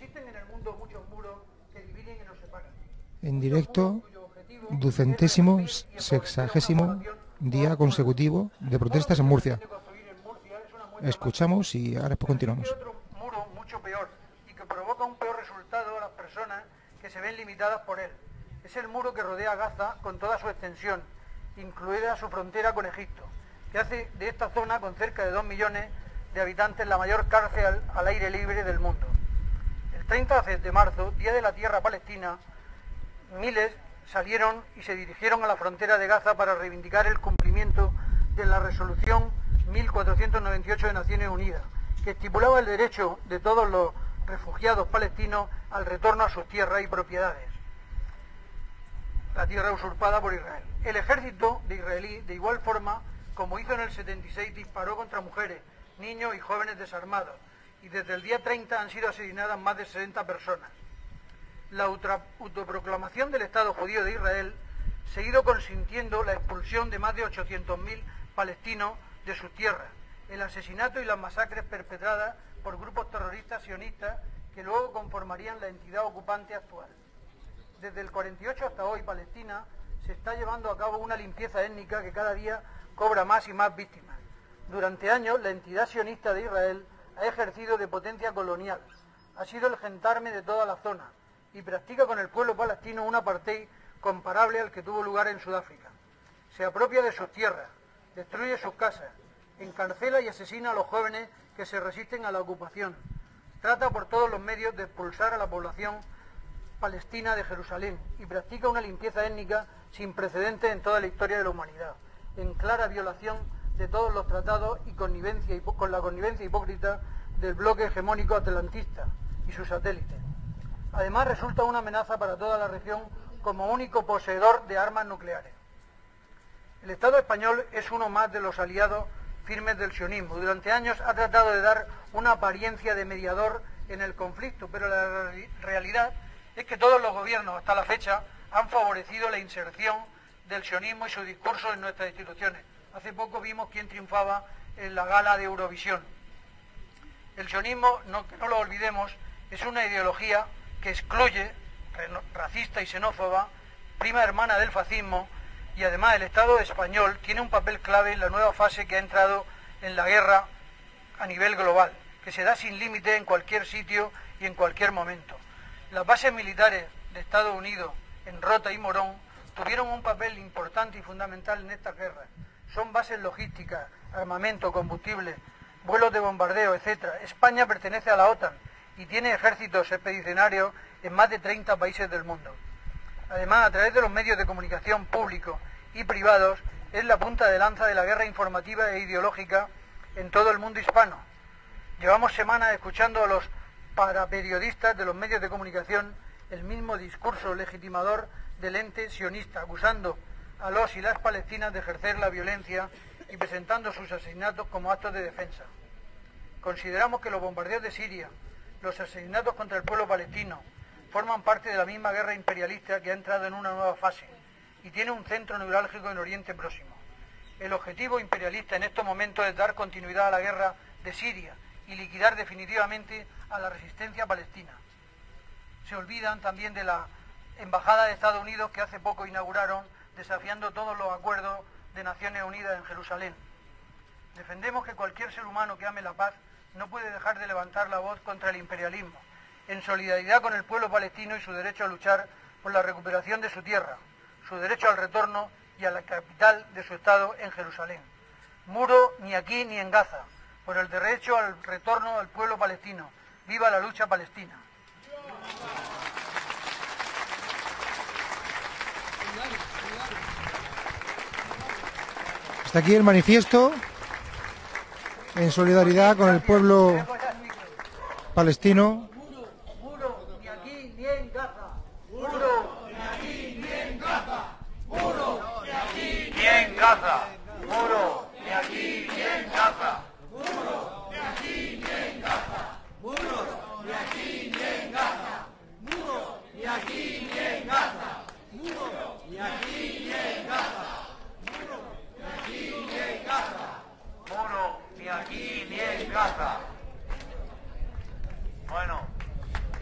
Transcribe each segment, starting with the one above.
Existen en el mundo muchos muros que dividen y nos separan. En directo, ducentésimo, sexagésimo día consecutivo de protestas en Murcia. Escuchamos y ahora después continuamos. otro muro mucho peor y que provoca un peor resultado a las personas que se ven limitadas por él. Es el muro que rodea Gaza con toda su extensión, incluida su frontera con Egipto, que hace de esta zona con cerca de 2 millones de habitantes la mayor cárcel al aire libre del mundo. El 30 de marzo, Día de la Tierra Palestina, miles salieron y se dirigieron a la frontera de Gaza para reivindicar el cumplimiento de la resolución 1498 de Naciones Unidas, que estipulaba el derecho de todos los refugiados palestinos al retorno a sus tierras y propiedades, la tierra usurpada por Israel. El ejército de israelí, de igual forma, como hizo en el 76, disparó contra mujeres, niños y jóvenes desarmados, y desde el día 30 han sido asesinadas más de 60 personas la autoproclamación del Estado judío de Israel se ha ido consintiendo la expulsión de más de 800.000 palestinos de sus tierras, el asesinato y las masacres perpetradas por grupos terroristas sionistas que luego conformarían la entidad ocupante actual. Desde el 48 hasta hoy, Palestina se está llevando a cabo una limpieza étnica que cada día cobra más y más víctimas. Durante años, la entidad sionista de Israel ha ejercido de potencia colonial, ha sido el gentarme de toda la zona, y practica con el pueblo palestino un apartheid comparable al que tuvo lugar en Sudáfrica. Se apropia de sus tierras, destruye sus casas, encarcela y asesina a los jóvenes que se resisten a la ocupación. Trata por todos los medios de expulsar a la población palestina de Jerusalén y practica una limpieza étnica sin precedentes en toda la historia de la humanidad, en clara violación de todos los tratados y connivencia con la connivencia hipócrita del bloque hegemónico atlantista y sus satélites. Además, resulta una amenaza para toda la región como único poseedor de armas nucleares. El Estado español es uno más de los aliados firmes del sionismo. Durante años ha tratado de dar una apariencia de mediador en el conflicto, pero la realidad es que todos los gobiernos hasta la fecha han favorecido la inserción del sionismo y su discurso en nuestras instituciones. Hace poco vimos quién triunfaba en la gala de Eurovisión. El sionismo, no, no lo olvidemos, es una ideología que excluye, racista y xenófoba, prima hermana del fascismo, y además el Estado español tiene un papel clave en la nueva fase que ha entrado en la guerra a nivel global, que se da sin límite en cualquier sitio y en cualquier momento. Las bases militares de Estados Unidos en Rota y Morón tuvieron un papel importante y fundamental en estas guerras. Son bases logísticas, armamento, combustible, vuelos de bombardeo, etc. España pertenece a la OTAN y tiene ejércitos expedicionarios en más de 30 países del mundo. Además, a través de los medios de comunicación públicos y privados, es la punta de lanza de la guerra informativa e ideológica en todo el mundo hispano. Llevamos semanas escuchando a los paraperiodistas de los medios de comunicación el mismo discurso legitimador del ente sionista, acusando a los y las palestinas de ejercer la violencia y presentando sus asesinatos como actos de defensa. Consideramos que los bombardeos de Siria, los asesinatos contra el pueblo palestino forman parte de la misma guerra imperialista que ha entrado en una nueva fase y tiene un centro neurálgico en Oriente Próximo. El objetivo imperialista en estos momentos es dar continuidad a la guerra de Siria y liquidar definitivamente a la resistencia palestina. Se olvidan también de la Embajada de Estados Unidos que hace poco inauguraron desafiando todos los acuerdos de Naciones Unidas en Jerusalén. Defendemos que cualquier ser humano que ame la paz no puede dejar de levantar la voz contra el imperialismo, en solidaridad con el pueblo palestino y su derecho a luchar por la recuperación de su tierra, su derecho al retorno y a la capital de su Estado en Jerusalén. Muro ni aquí ni en Gaza, por el derecho al retorno al pueblo palestino. Viva la lucha palestina. Hasta aquí el manifiesto en solidaridad con el pueblo palestino.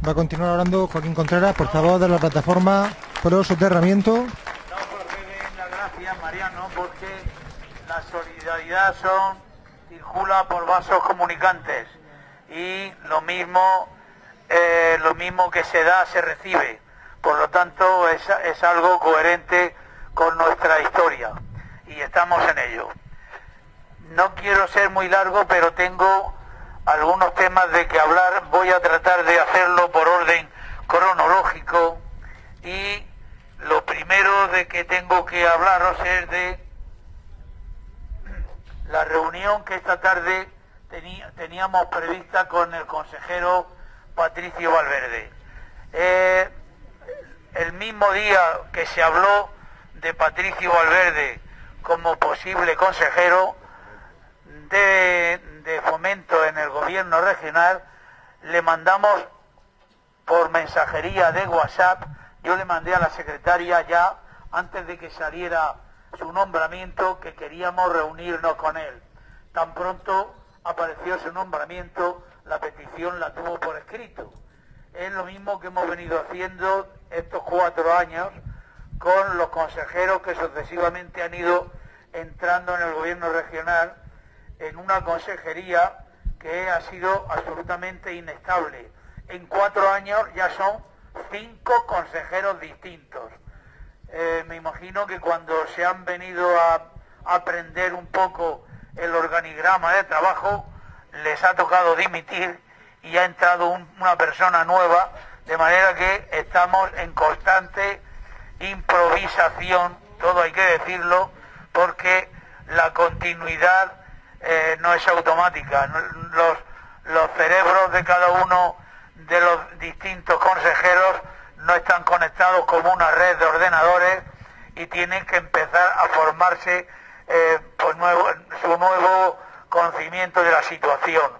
Va a continuar hablando Joaquín Contreras, portavoz de la plataforma Pro Soterramiento. No, por las gracias, Mariano, porque la solidaridad son circula por vasos comunicantes y lo mismo eh, lo mismo que se da se recibe. Por lo tanto, es, es algo coherente con nuestra historia y estamos en ello. No quiero ser muy largo, pero tengo algunos temas de que hablar. Voy a tratar de hacerlo por orden cronológico y lo primero de que tengo que hablaros es de la reunión que esta tarde teníamos prevista con el consejero Patricio Valverde. Eh, el mismo día que se habló de Patricio Valverde como posible consejero de, fomento en el gobierno regional, le mandamos por mensajería de WhatsApp, yo le mandé a la secretaria ya, antes de que saliera su nombramiento, que queríamos reunirnos con él. Tan pronto apareció su nombramiento, la petición la tuvo por escrito. Es lo mismo que hemos venido haciendo estos cuatro años con los consejeros que sucesivamente han ido entrando en el gobierno regional en una consejería que ha sido absolutamente inestable. En cuatro años ya son cinco consejeros distintos. Eh, me imagino que cuando se han venido a aprender un poco el organigrama de trabajo, les ha tocado dimitir y ha entrado una persona nueva, de manera que estamos en constante improvisación, todo hay que decirlo, porque la continuidad eh, no es automática. Los, los cerebros de cada uno de los distintos consejeros no están conectados como una red de ordenadores y tienen que empezar a formarse eh, pues nuevo, su nuevo conocimiento de la situación.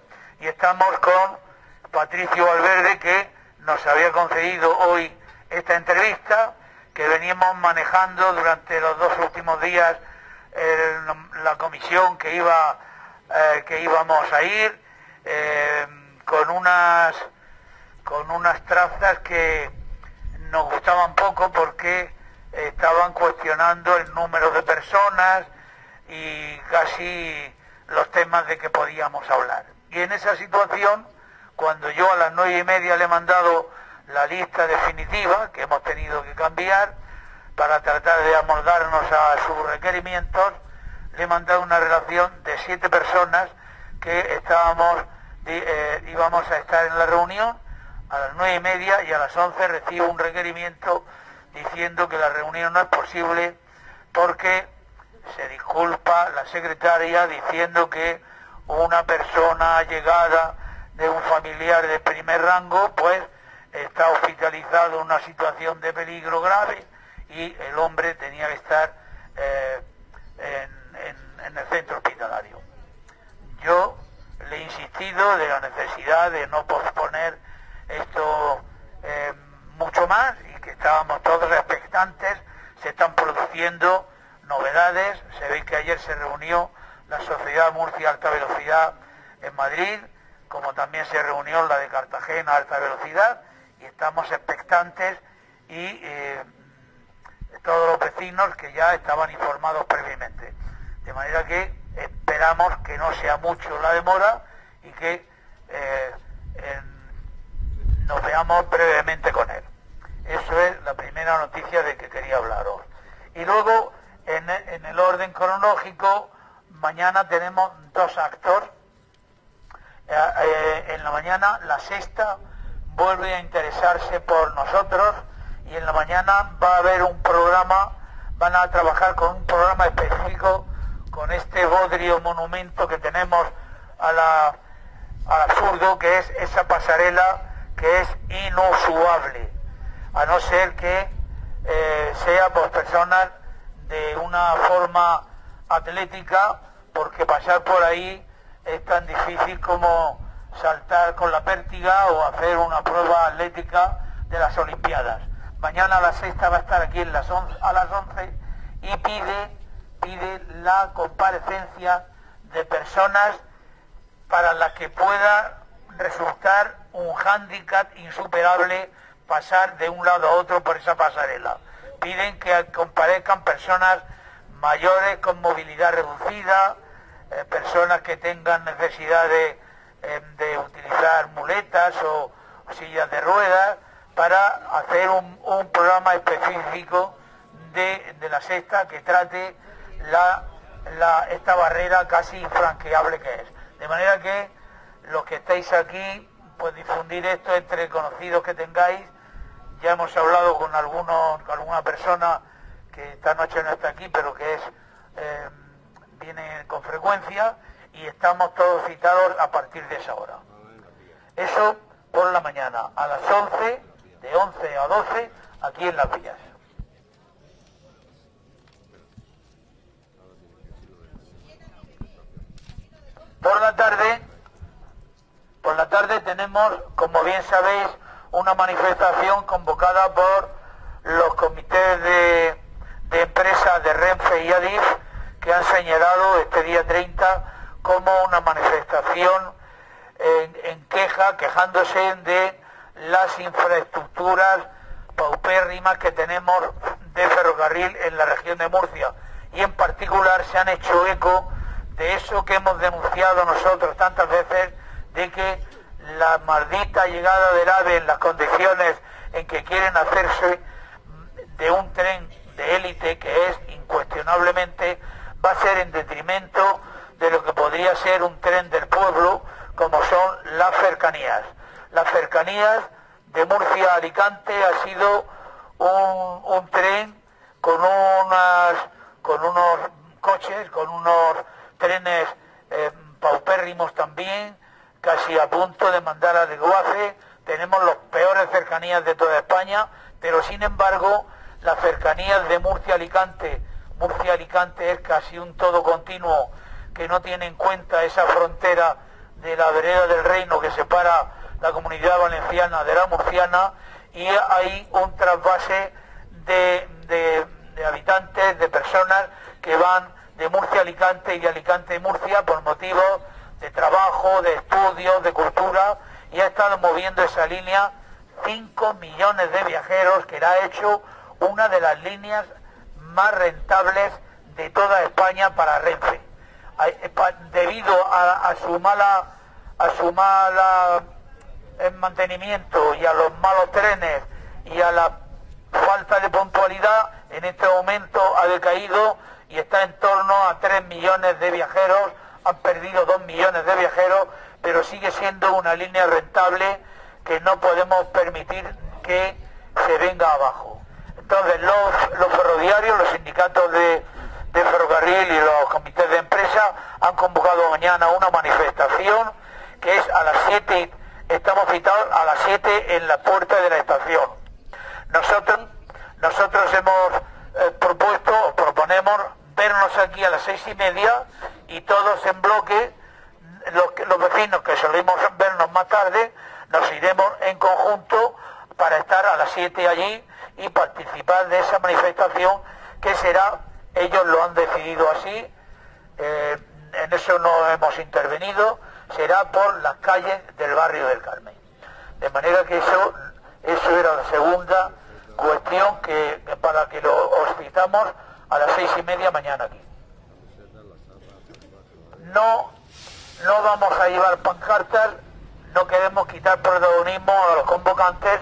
Y estamos con Patricio Valverde que nos había concedido hoy esta entrevista que veníamos manejando durante los dos últimos días la comisión que iba eh, que íbamos a ir eh, con unas con unas trazas que nos gustaban poco porque estaban cuestionando el número de personas y casi los temas de que podíamos hablar. Y en esa situación, cuando yo a las nueve y media le he mandado la lista definitiva, que hemos tenido que cambiar, para tratar de amoldarnos a sus requerimientos, le he mandado una relación de siete personas que estábamos, eh, íbamos a estar en la reunión a las nueve y media y a las once recibo un requerimiento diciendo que la reunión no es posible porque se disculpa la secretaria diciendo que una persona llegada de un familiar de primer rango pues está hospitalizado en una situación de peligro grave y el hombre tenía que estar eh, en, el centro hospitalario. Yo le he insistido de la necesidad de no posponer esto eh, mucho más y que estábamos todos expectantes, se están produciendo novedades, se ve que ayer se reunió la Sociedad Murcia Alta Velocidad en Madrid, como también se reunió la de Cartagena Alta Velocidad, y estamos expectantes y eh, todos los vecinos que ya estaban informados previamente. De manera que esperamos que no sea mucho la demora y que eh, nos veamos brevemente con él. Eso es la primera noticia de que quería hablaros. Y luego, en, el orden cronológico, mañana tenemos dos actos. Eh, eh, en la mañana, la sexta vuelve a interesarse por nosotros y en la mañana va a haber un programa, van a trabajar con un programa específico con este bodrio monumento que tenemos a la, al absurdo, que es esa pasarela que es inusuable, a no ser que eh, sea por personas de una forma atlética, porque pasar por ahí es tan difícil como saltar con la pértiga o hacer una prueba atlética de las Olimpiadas. Mañana a las sexta va a estar aquí a las 11 y pide, pide la comparecencia de personas para las que pueda resultar un hándicap insuperable pasar de un lado a otro por esa pasarela. Piden que comparezcan personas mayores con movilidad reducida, eh, personas que tengan necesidad de, eh, utilizar muletas o, sillas de ruedas, para hacer un, programa específico de, la sexta que trate esta barrera casi infranqueable que es. De manera que los que estáis aquí, pues difundir esto entre conocidos que tengáis. Ya hemos hablado con algunos, con alguna persona que esta noche no está aquí, pero que es eh, viene con frecuencia y estamos todos citados a partir de esa hora. Eso por la mañana, a las 11, de 11 a 12, aquí en Las Villas. Por la tarde, por la tarde tenemos, como bien sabéis, una manifestación convocada por los comités de, de empresa de Renfe y Adif que han señalado este día 30 como una manifestación en, queja, quejándose de las infraestructuras paupérrimas que tenemos de ferrocarril en la región de Murcia. Y en particular se han hecho eco de eso que hemos denunciado nosotros tantas veces, de que la maldita llegada del AVE en las condiciones en que quieren hacerse de un tren de élite que es incuestionablemente va a ser en detrimento de lo que podría ser un tren del pueblo, como son las cercanías. Las cercanías de Murcia a Alicante ha sido un, tren con, unas, con unos coches, con unos trenes eh, paupérrimos también, casi a punto de mandar a desguace. Tenemos las peores cercanías de toda España, pero sin embargo las cercanías de Murcia-Alicante Murcia-Alicante es casi un todo continuo que no tiene en cuenta esa frontera de la vereda del reino que separa la comunidad valenciana de la murciana y hay un trasvase de, habitantes, de personas que van de Murcia a Alicante y de Alicante a Murcia por motivos de trabajo, de estudios, de cultura y ha estado moviendo esa línea 5 millones de viajeros que la ha hecho una de las líneas más rentables de toda España para Renfe. Eh, debido a, su mala a su mala eh, mantenimiento y a los malos trenes y a la falta de puntualidad, en este momento ha decaído y está en torno a 3 millones de viajeros, han perdido 2 millones de viajeros, pero sigue siendo una línea rentable que no podemos permitir que se venga abajo. Entonces los, ferroviarios, los sindicatos de, ferrocarril y los comités de empresa han convocado mañana una manifestación que es a las 7, estamos citados a las 7 en la puerta de la estación. Nosotros, nosotros hemos eh, propuesto, proponemos vernos aquí a las seis y media y todos en bloque, los, los vecinos que solimos vernos más tarde, nos iremos en conjunto para estar a las 7 allí y participar de esa manifestación que será, ellos lo han decidido así, eh, en eso no hemos intervenido, será por las calles del barrio del Carmen. De manera que eso, eso era la segunda cuestión que, para que lo hospitamos a las seis y media mañana aquí. No, no vamos a llevar pancartas, no queremos quitar protagonismo a los convocantes,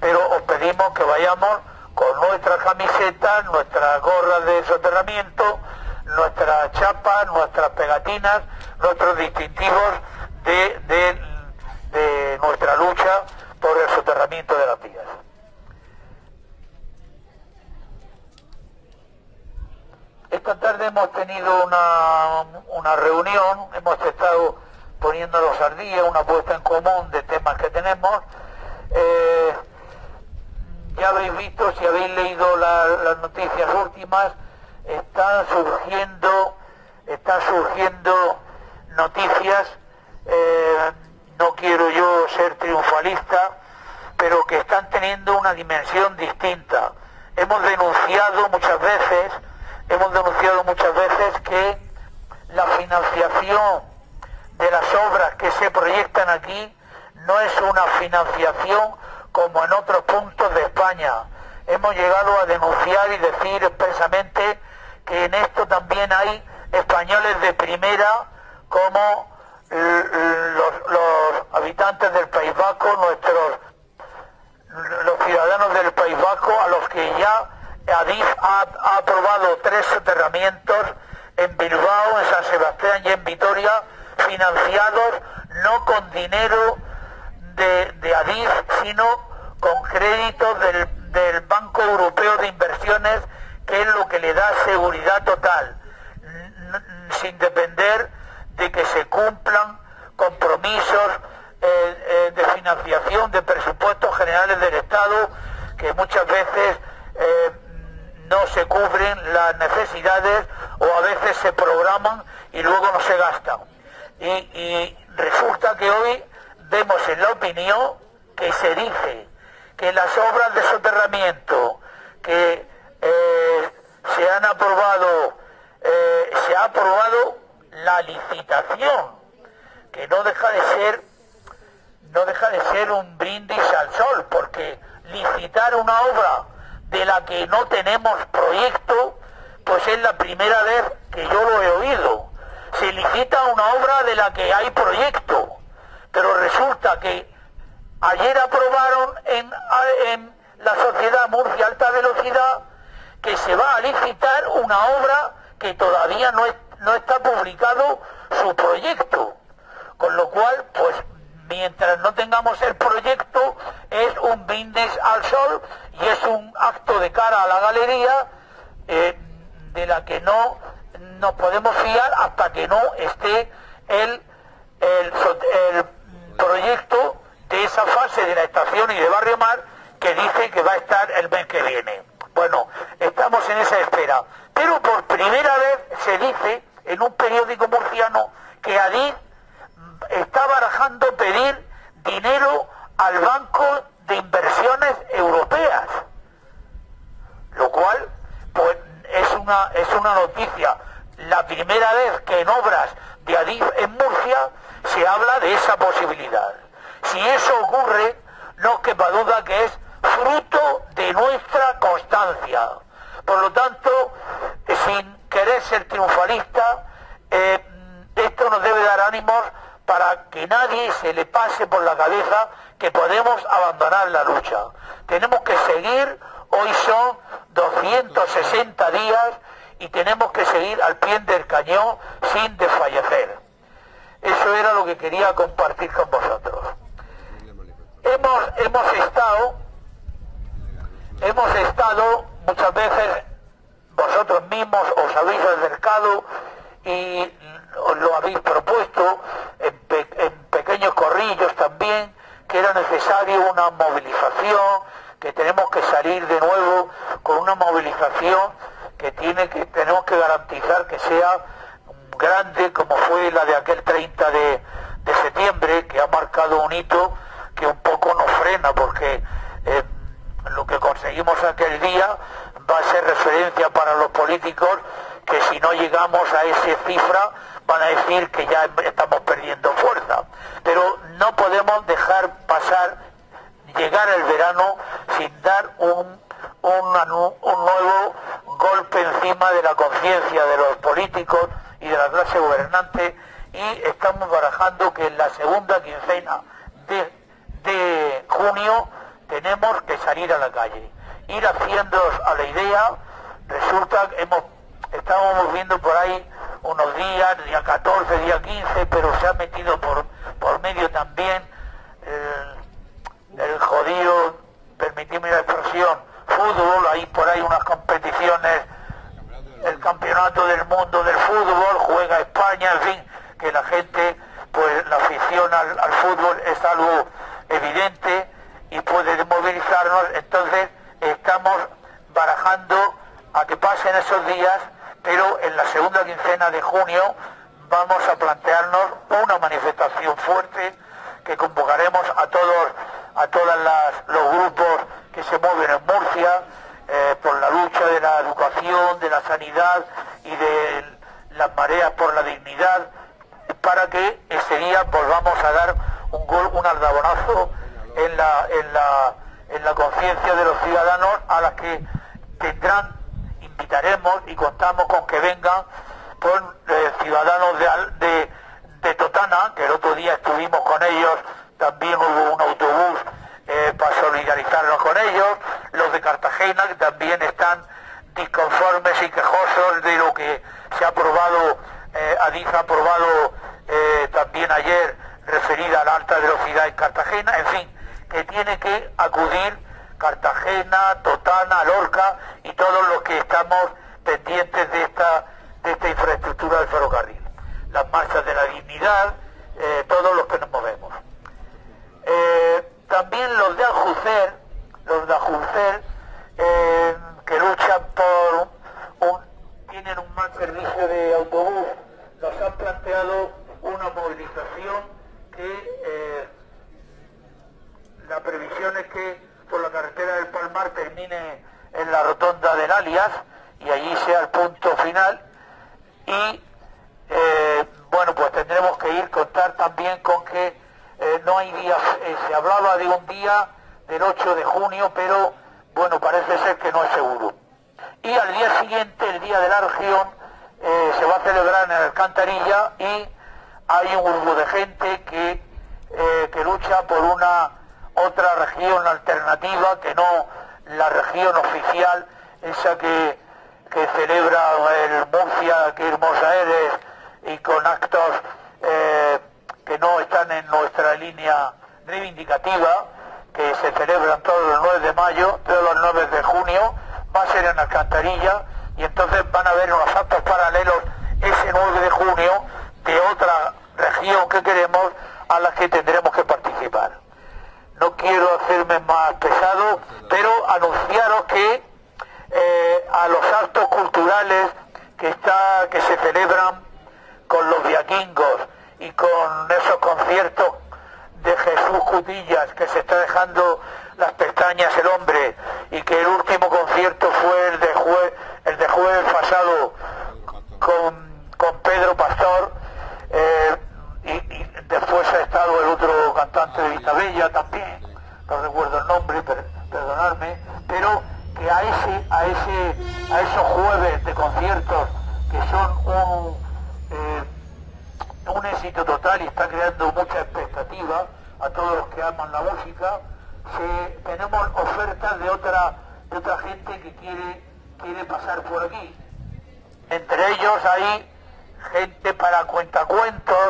pero os pedimos que vayamos con nuestras camisetas, nuestras gorras de soterramiento, nuestras chapas, nuestras pegatinas, nuestros distintivos de, nuestra lucha por el soterramiento de las vías. Esta tarde hemos tenido una, reunión, hemos estado poniendo los ardillas, una puesta en común de temas que tenemos. Eh, ya habéis visto, si habéis leído las noticias últimas, están surgiendo, están surgiendo noticias, eh, no quiero yo ser triunfalista, pero que están teniendo una dimensión distinta. Hemos denunciado muchas veces, hemos denunciado muchas veces que la financiación de las obras que se proyectan aquí no es una financiación como en otros puntos de España. Hemos llegado a denunciar y decir expresamente que en esto también hay españoles de primera como los, habitantes del País Vasco, nuestros los ciudadanos del País Vasco, a los que ya Adif ha, aprobado tres soterramientos en Bilbao, en San Sebastián y en Vitoria, financiados no con dinero de, Adif, sino con créditos del, del Banco Europeo de Inversiones, que es lo que le da seguridad total, sin depender de que se cumplan compromisos eh, eh, de financiación de presupuestos generales del Estado que muchas veces eh, no se cubren las necesidades o a veces se programan y luego no se gastan. Y, resulta que hoy vemos en la opinión que se dice que las obras de soterramiento que se han aprobado, se ha aprobado la licitación, que no deja de ser no deja de ser un brindis al sol, porque licitar una obra de la que no tenemos proyecto, pues es la primera vez que yo lo he oído. Se licita una obra de la que hay proyecto, pero resulta que ayer aprobaron en, la sociedad Murcia Alta Velocidad que se va a licitar una obra que todavía no, no está publicado su proyecto. Con lo cual, pues mientras no tengamos el proyecto, es un brindis al sol y es un acto de cara a la galería eh, de la que no nos podemos fiar hasta que no esté el, el, proyecto de esa fase de la estación y de Barrio Mar que dice que va a estar el mes que viene. Bueno, estamos en esa espera. Pero por primera vez se dice en un periódico murciano que Adif está barajando pedir dinero al Banco de Inversiones Europeas, lo cual pues, es, una, es una noticia. La primera vez que en obras de Adif en Murcia se habla de esa posibilidad. Si eso ocurre, no quepa duda que es fruto de nuestra constancia. Por lo tanto, sin querer ser triunfalista, eh, esto nos debe dar ánimos para que nadie se le pase por la cabeza que podemos abandonar la lucha. Tenemos que seguir, hoy son 260 días y tenemos que seguir al pie del cañón sin desfallecer. Eso era lo que quería compartir con vosotros. Hemos, hemos estado, hemos estado muchas veces, vosotros mismos os habéis acercado y lo habéis propuesto en, pequeños corrillos también, que era necesario una movilización, que tenemos que salir de nuevo con una movilización que tiene que tenemos que garantizar que sea grande como fue la de aquel 30 de, de septiembre, que ha marcado un hito que un poco nos frena porque eh, lo que conseguimos aquel día va a ser referencia para los políticos que si no llegamos a esa cifra van a decir que ya estamos perdiendo fuerza. Pero no podemos dejar pasar, llegar el verano sin dar un, un, nuevo golpe encima de la conciencia de los políticos y de la clase gobernante y estamos barajando que en la segunda quincena de, de junio tenemos que salir a la calle. Ir haciendo a la idea, resulta que hemos estábamos viendo por ahí unos días, día 14, día 15, pero se ha metido por, por medio también el, jodido, permitidme la expresión, fútbol, hay por ahí unas competiciones, el campeonato del mundo del fútbol, juega España, en fin, que la gente, pues la afición al, al fútbol es algo evidente y puede movilizarnos, entonces estamos barajando a que pasen esos días pero en la segunda quincena de junio vamos a plantearnos una manifestación fuerte que convocaremos a todos a todos los grupos que se mueven en Murcia eh, por la lucha de la educación, de la sanidad y de las mareas por la dignidad para que ese día volvamos a dar un gol, un aldabonazo en la, en la, en la conciencia de los ciudadanos a las que tendrán, invitaremos y contamos con que vengan por eh, ciudadanos de, de, de Totana, que el otro día estuvimos con ellos, también hubo un autobús eh, para solidarizarnos con ellos, los de Cartagena, que también están disconformes y quejosos de lo que se ha aprobado, eh, Adif ha aprobado eh, también ayer referida a la alta velocidad en Cartagena, en fin, que tiene que acudir Cartagena, Totana, Lorca y todos los que estamos pendientes de esta, de esta infraestructura del ferrocarril. Las marchas de la dignidad, eh, todos los que nos movemos. Eh, también los de Ajucer, los de Ajucer, eh, que luchan por un, tienen un mal servicio de autobús, nos han planteado una movilización que eh, la previsión es que por la carretera del Palmar termine en la rotonda del Alias y allí sea el punto final. Y eh, bueno pues tendremos que ir contar también con que eh, no hay días, eh, se hablaba de un día del 8 de junio pero bueno parece ser que no es seguro. Y al día siguiente, el día de la región, se va a celebrar en Alcantarilla y hay un grupo de gente que, que lucha por una otra región alternativa que no la región oficial, esa que, que celebra el Murcia, que hermosa eres, y con actos eh, que no están en nuestra línea reivindicativa, que se celebran todos los 9 de mayo, todos los 9 de junio, va a ser en Alcantarilla y entonces van a haber unos actos paralelos ese 9 de junio de otra región que queremos a la que tendremos que participar. No quiero hacerme más pesado, pero anunciaros que eh, a los actos culturales que, está, que se celebran con los viaquingos y con esos conciertos de Jesús Cutillas que se está dejando las pestañas el hombre y que el último concierto fue el de jueves, pasado con, Pedro Pastor eh, después ha estado el otro cantante de Vitabella también, no recuerdo el nombre, per, perdonadme, pero que a ese, a ese, a esos jueves de conciertos que son un, eh, un éxito total y está creando mucha expectativa a todos los que aman la música, tenemos ofertas de otra, de otra gente que quiere, quiere pasar por aquí. Entre ellos hay gente para cuentacuentos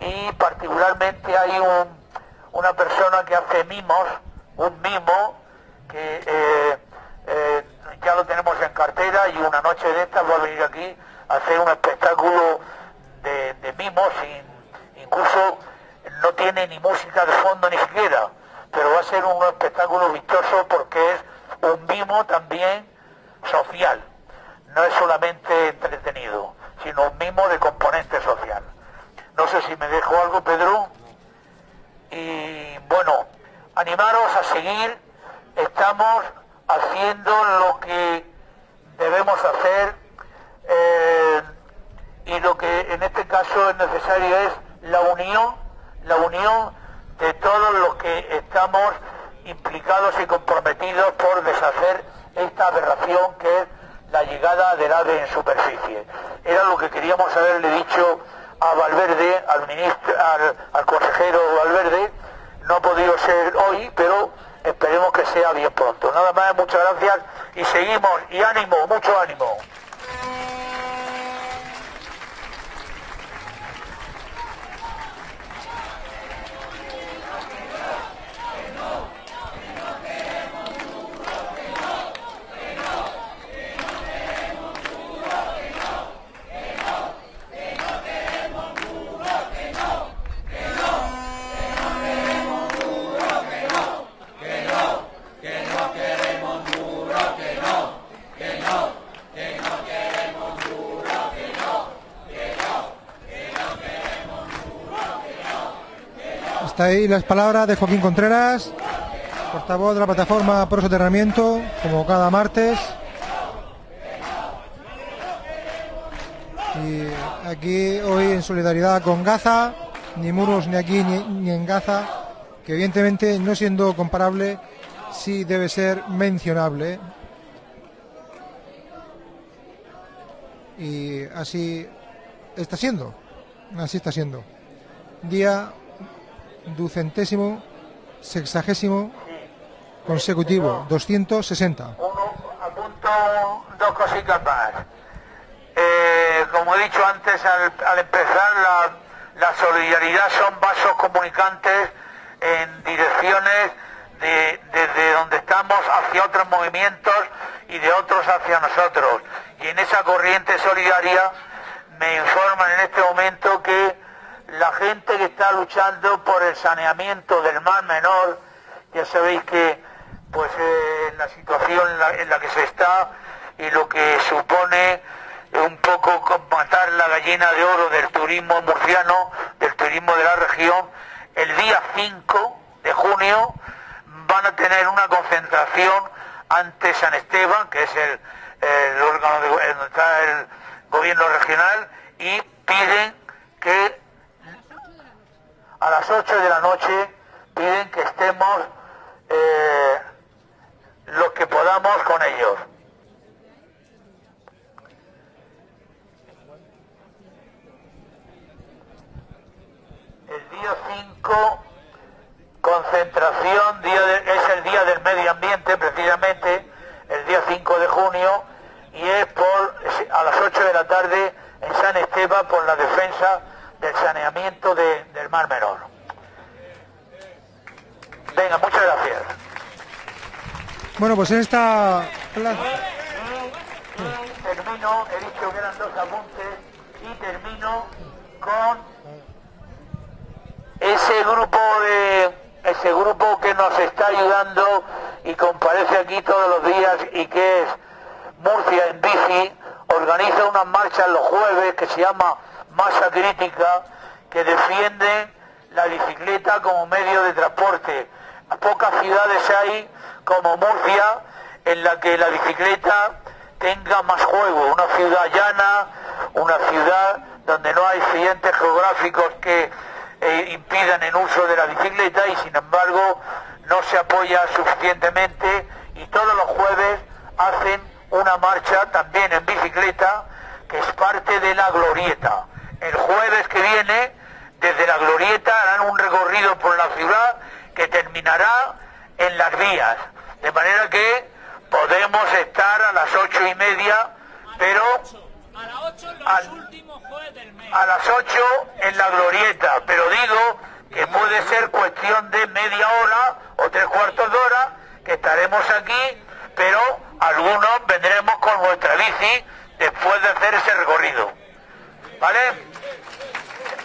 y particularmente hay un, una persona que hace mimos, un mimo, que eh, eh, ya lo tenemos en cartera y una noche de estas va a venir aquí a hacer un espectáculo de, mimos, incluso no tiene ni música de fondo ni siquiera, pero va a ser un espectáculo vistoso porque es un mimo también social. No es solamente entretenido, sino un mimo de componente social. No sé si me dejo algo, Pedro. Y bueno, animaros a seguir. Estamos haciendo lo que debemos hacer eh, y lo que en este caso es necesario es la unión, la unión de todos los que estamos implicados y comprometidos por deshacer esta aberración que es la llegada del ave en superficie. Era lo que queríamos haberle dicho a Valverde, al ministro, al, consejero Valverde, no ha podido ser hoy, pero esperemos que sea bien pronto. Nada más, muchas gracias y seguimos y ánimo, mucho ánimo. Hasta ahí las palabras de Joaquín Contreras, portavoz de la plataforma Pro Soterramiento, como cada martes. Y aquí hoy en solidaridad con Gaza, ni muros ni aquí ni, en Gaza, que evidentemente no siendo comparable, sí debe ser mencionable. Y así está siendo, así está siendo. Día ducentésimo, sexagésimo consecutivo, 260. Uno, apunto dos cositas más. Eh, como he dicho antes, al, empezar, la, solidaridad son vasos comunicantes en direcciones de, desde donde estamos hacia otros movimientos y de otros hacia nosotros. Y en esa corriente solidaria me informan en este momento que la gente que está luchando por el saneamiento del mar menor, ya sabéis que pues eh, la situación en la, que se está y lo que supone un poco matar la gallina de oro del turismo murciano, del turismo de la región, el día 5 de junio van a tener una concentración ante San Esteban, que es el, órgano de, donde está el gobierno regional, y piden que a las 8 de la noche piden que estemos eh, los que podamos con ellos. El día 5, concentración, día es el día del medio ambiente precisamente, el día 5 de junio, y es por a las 8 de la tarde en San Esteban por la defensa del saneamiento del Mar Menor. Venga, muchas gracias. Bueno, pues en esta Termino, he dicho que eran dos apuntes y termino con ese grupo de ese grupo que nos está ayudando y comparece aquí todos los días y que es Murcia en bici, organiza una marcha los jueves que se llama Masa Crítica, que defiende la bicicleta como medio de transporte. Pocas ciudades hay como Murcia, en la que la bicicleta tenga más juego, una ciudad llana, una ciudad donde no hay accidentes geográficos que eh, impidan el uso de la bicicleta y sin embargo no se apoya suficientemente y todos los jueves hacen una marcha también en bicicleta que es parte de la glorieta. El jueves que viene, desde la glorieta harán un recorrido por la ciudad que terminará en las vías. De manera que podemos estar a las ocho y media, pero a las ocho en la glorieta, pero digo que puede ser cuestión de media hora o tres cuartos de hora que estaremos aquí, pero algunos vendremos con vuestra bici después de hacer ese recorrido. ¿Vale?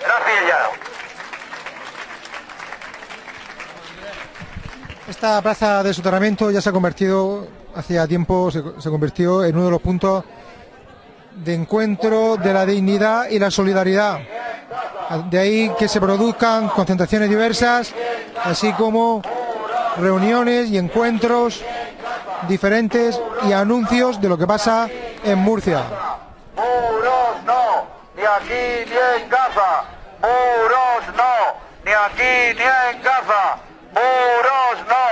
Gracias ya. Esta plaza de soterramiento ya se ha convertido, hacía tiempo, se, convirtió en uno de los puntos de encuentro de la dignidad y la solidaridad. De ahí que se produzcan concentraciones diversas, así como reuniones y encuentros diferentes y anuncios de lo que pasa en Murcia. Muros no, ni aquí ni en Gaza. Muros no, ni aquí ni en Gaza. Muros no,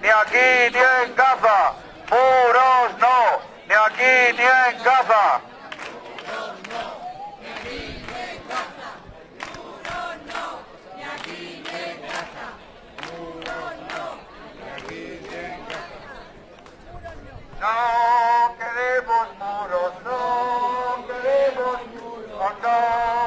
ni aquí ni en Gaza. Muros no, ni aquí ni en Gaza. No queremos muros, no muros,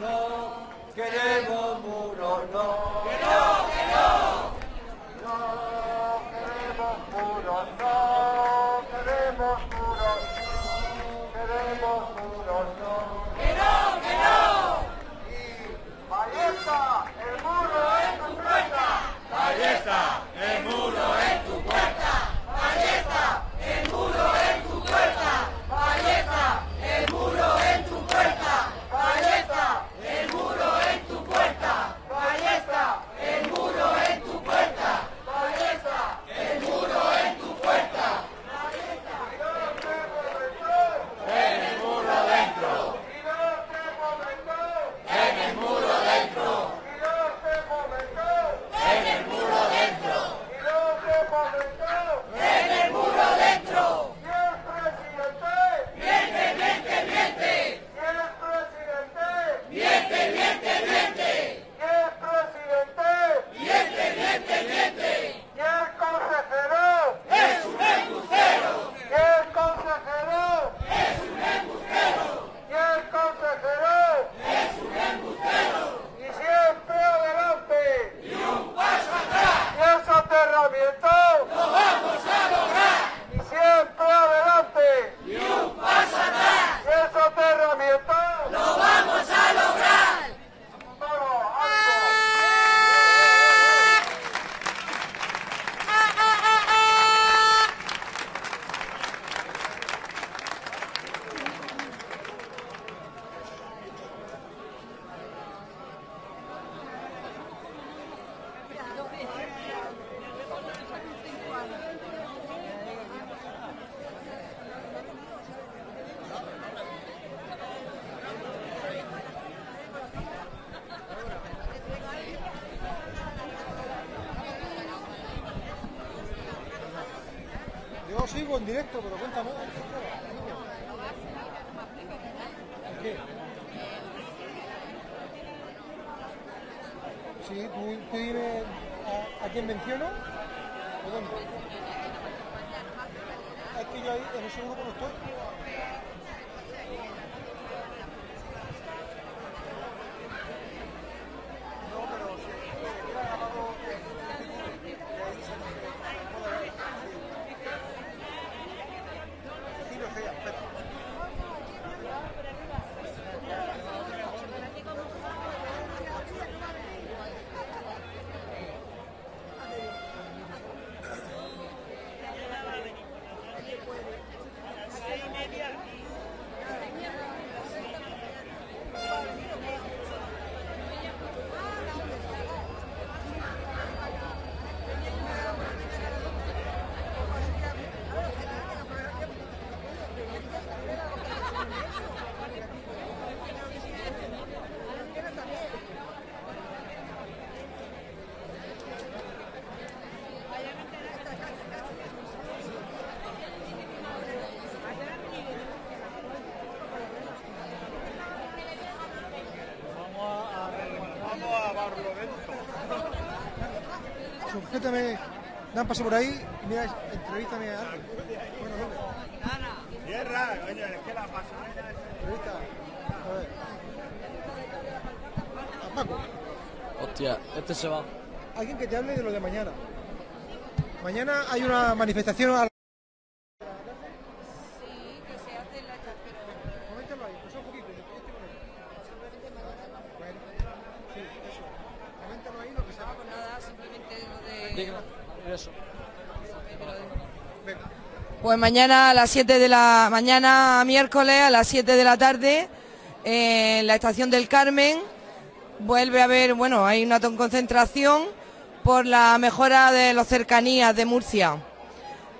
no, queremos muros, no. Que no, que no. No queremos muros, no, queremos muros, no. Queremos muros, no. Que no, que no. Sujétame, dan paso por ahí, mira, entrevístame a alguien. Bueno, ¿dónde? Tierra, coño, es que la pasarela Entrevista. A ver. A Paco, Hostia, este se va. alguien que te hable de lo de mañana. Mañana hay una manifestación al... Coméntalo ahí, pues un poquito, yo estoy con él. Bueno, sí, eso. Coméntalo ahí lo que sea. Nada, simplemente lo de... Dígame. Eso. Venga. Pues mañana a las 7 de la mañana miércoles a las 7 de la tarde en la estación del Carmen vuelve a haber, bueno, hay una concentración por la mejora de las cercanías de Murcia.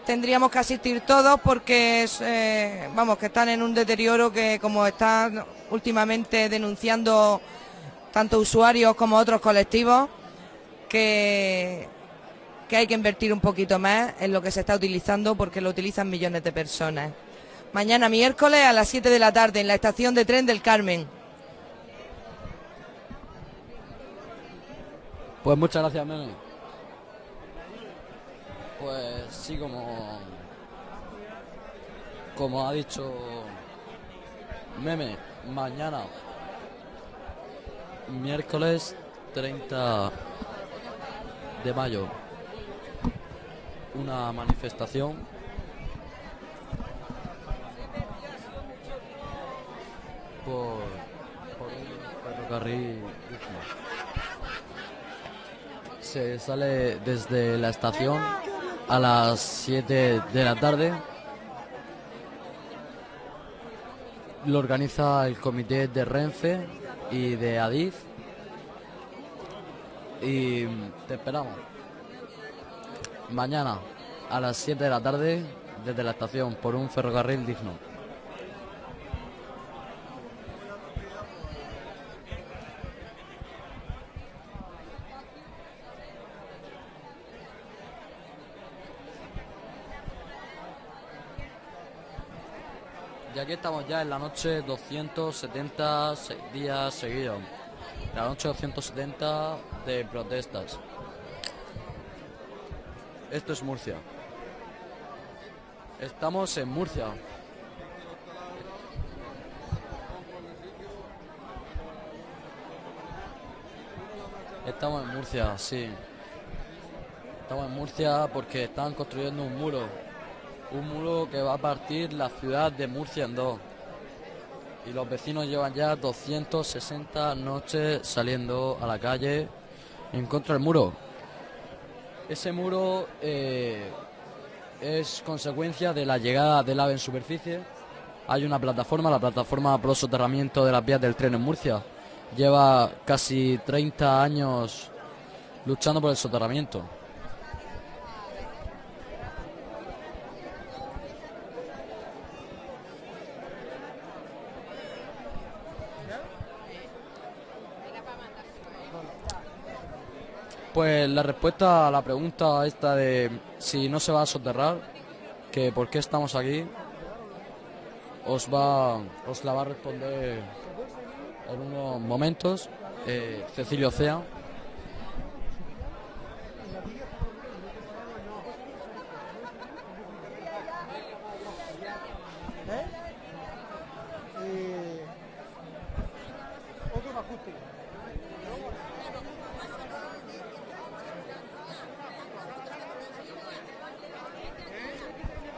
Tendríamos que asistir todos porque eh, vamos, que están en un deterioro que como están últimamente denunciando tanto usuarios como otros colectivos que que hay que invertir un poquito más en lo que se está utilizando porque lo utilizan millones de personas. Mañana miércoles a las 7 de la tarde en la estación de tren del Carmen. Pues muchas gracias, Meme. Pues sí, como. Como ha dicho Meme, mañana, miércoles 30 de mayo, una manifestación por, un ferrocarril. Se sale desde la estación a las 7 de la tarde. Lo organiza el comité de Renfe y de Adif. Y te esperamos. Mañana a las 7 de la tarde desde la estación por un ferrocarril digno. Y aquí estamos ya en la noche 270 se- días seguidos. La noche 270 de protestas. Esto es Murcia. Estamos en Murcia. Estamos en Murcia, sí. Estamos en Murcia porque están construyendo un muro. Un muro que va a partir la ciudad de Murcia en dos. Y los vecinos llevan ya 260 noches saliendo a la calle en contra del muro. Ese muro eh, es consecuencia de la llegada del AVE en superficie. Hay una plataforma, la plataforma pro soterramiento de las vías del tren en Murcia. Lleva casi 30 años luchando por el soterramiento. Pues la respuesta a la pregunta esta de si no se va a soterrar, que por qué estamos aquí, os va, os la va a responder en unos momentos eh, Cecilio Cea. Eh, otro ajuste.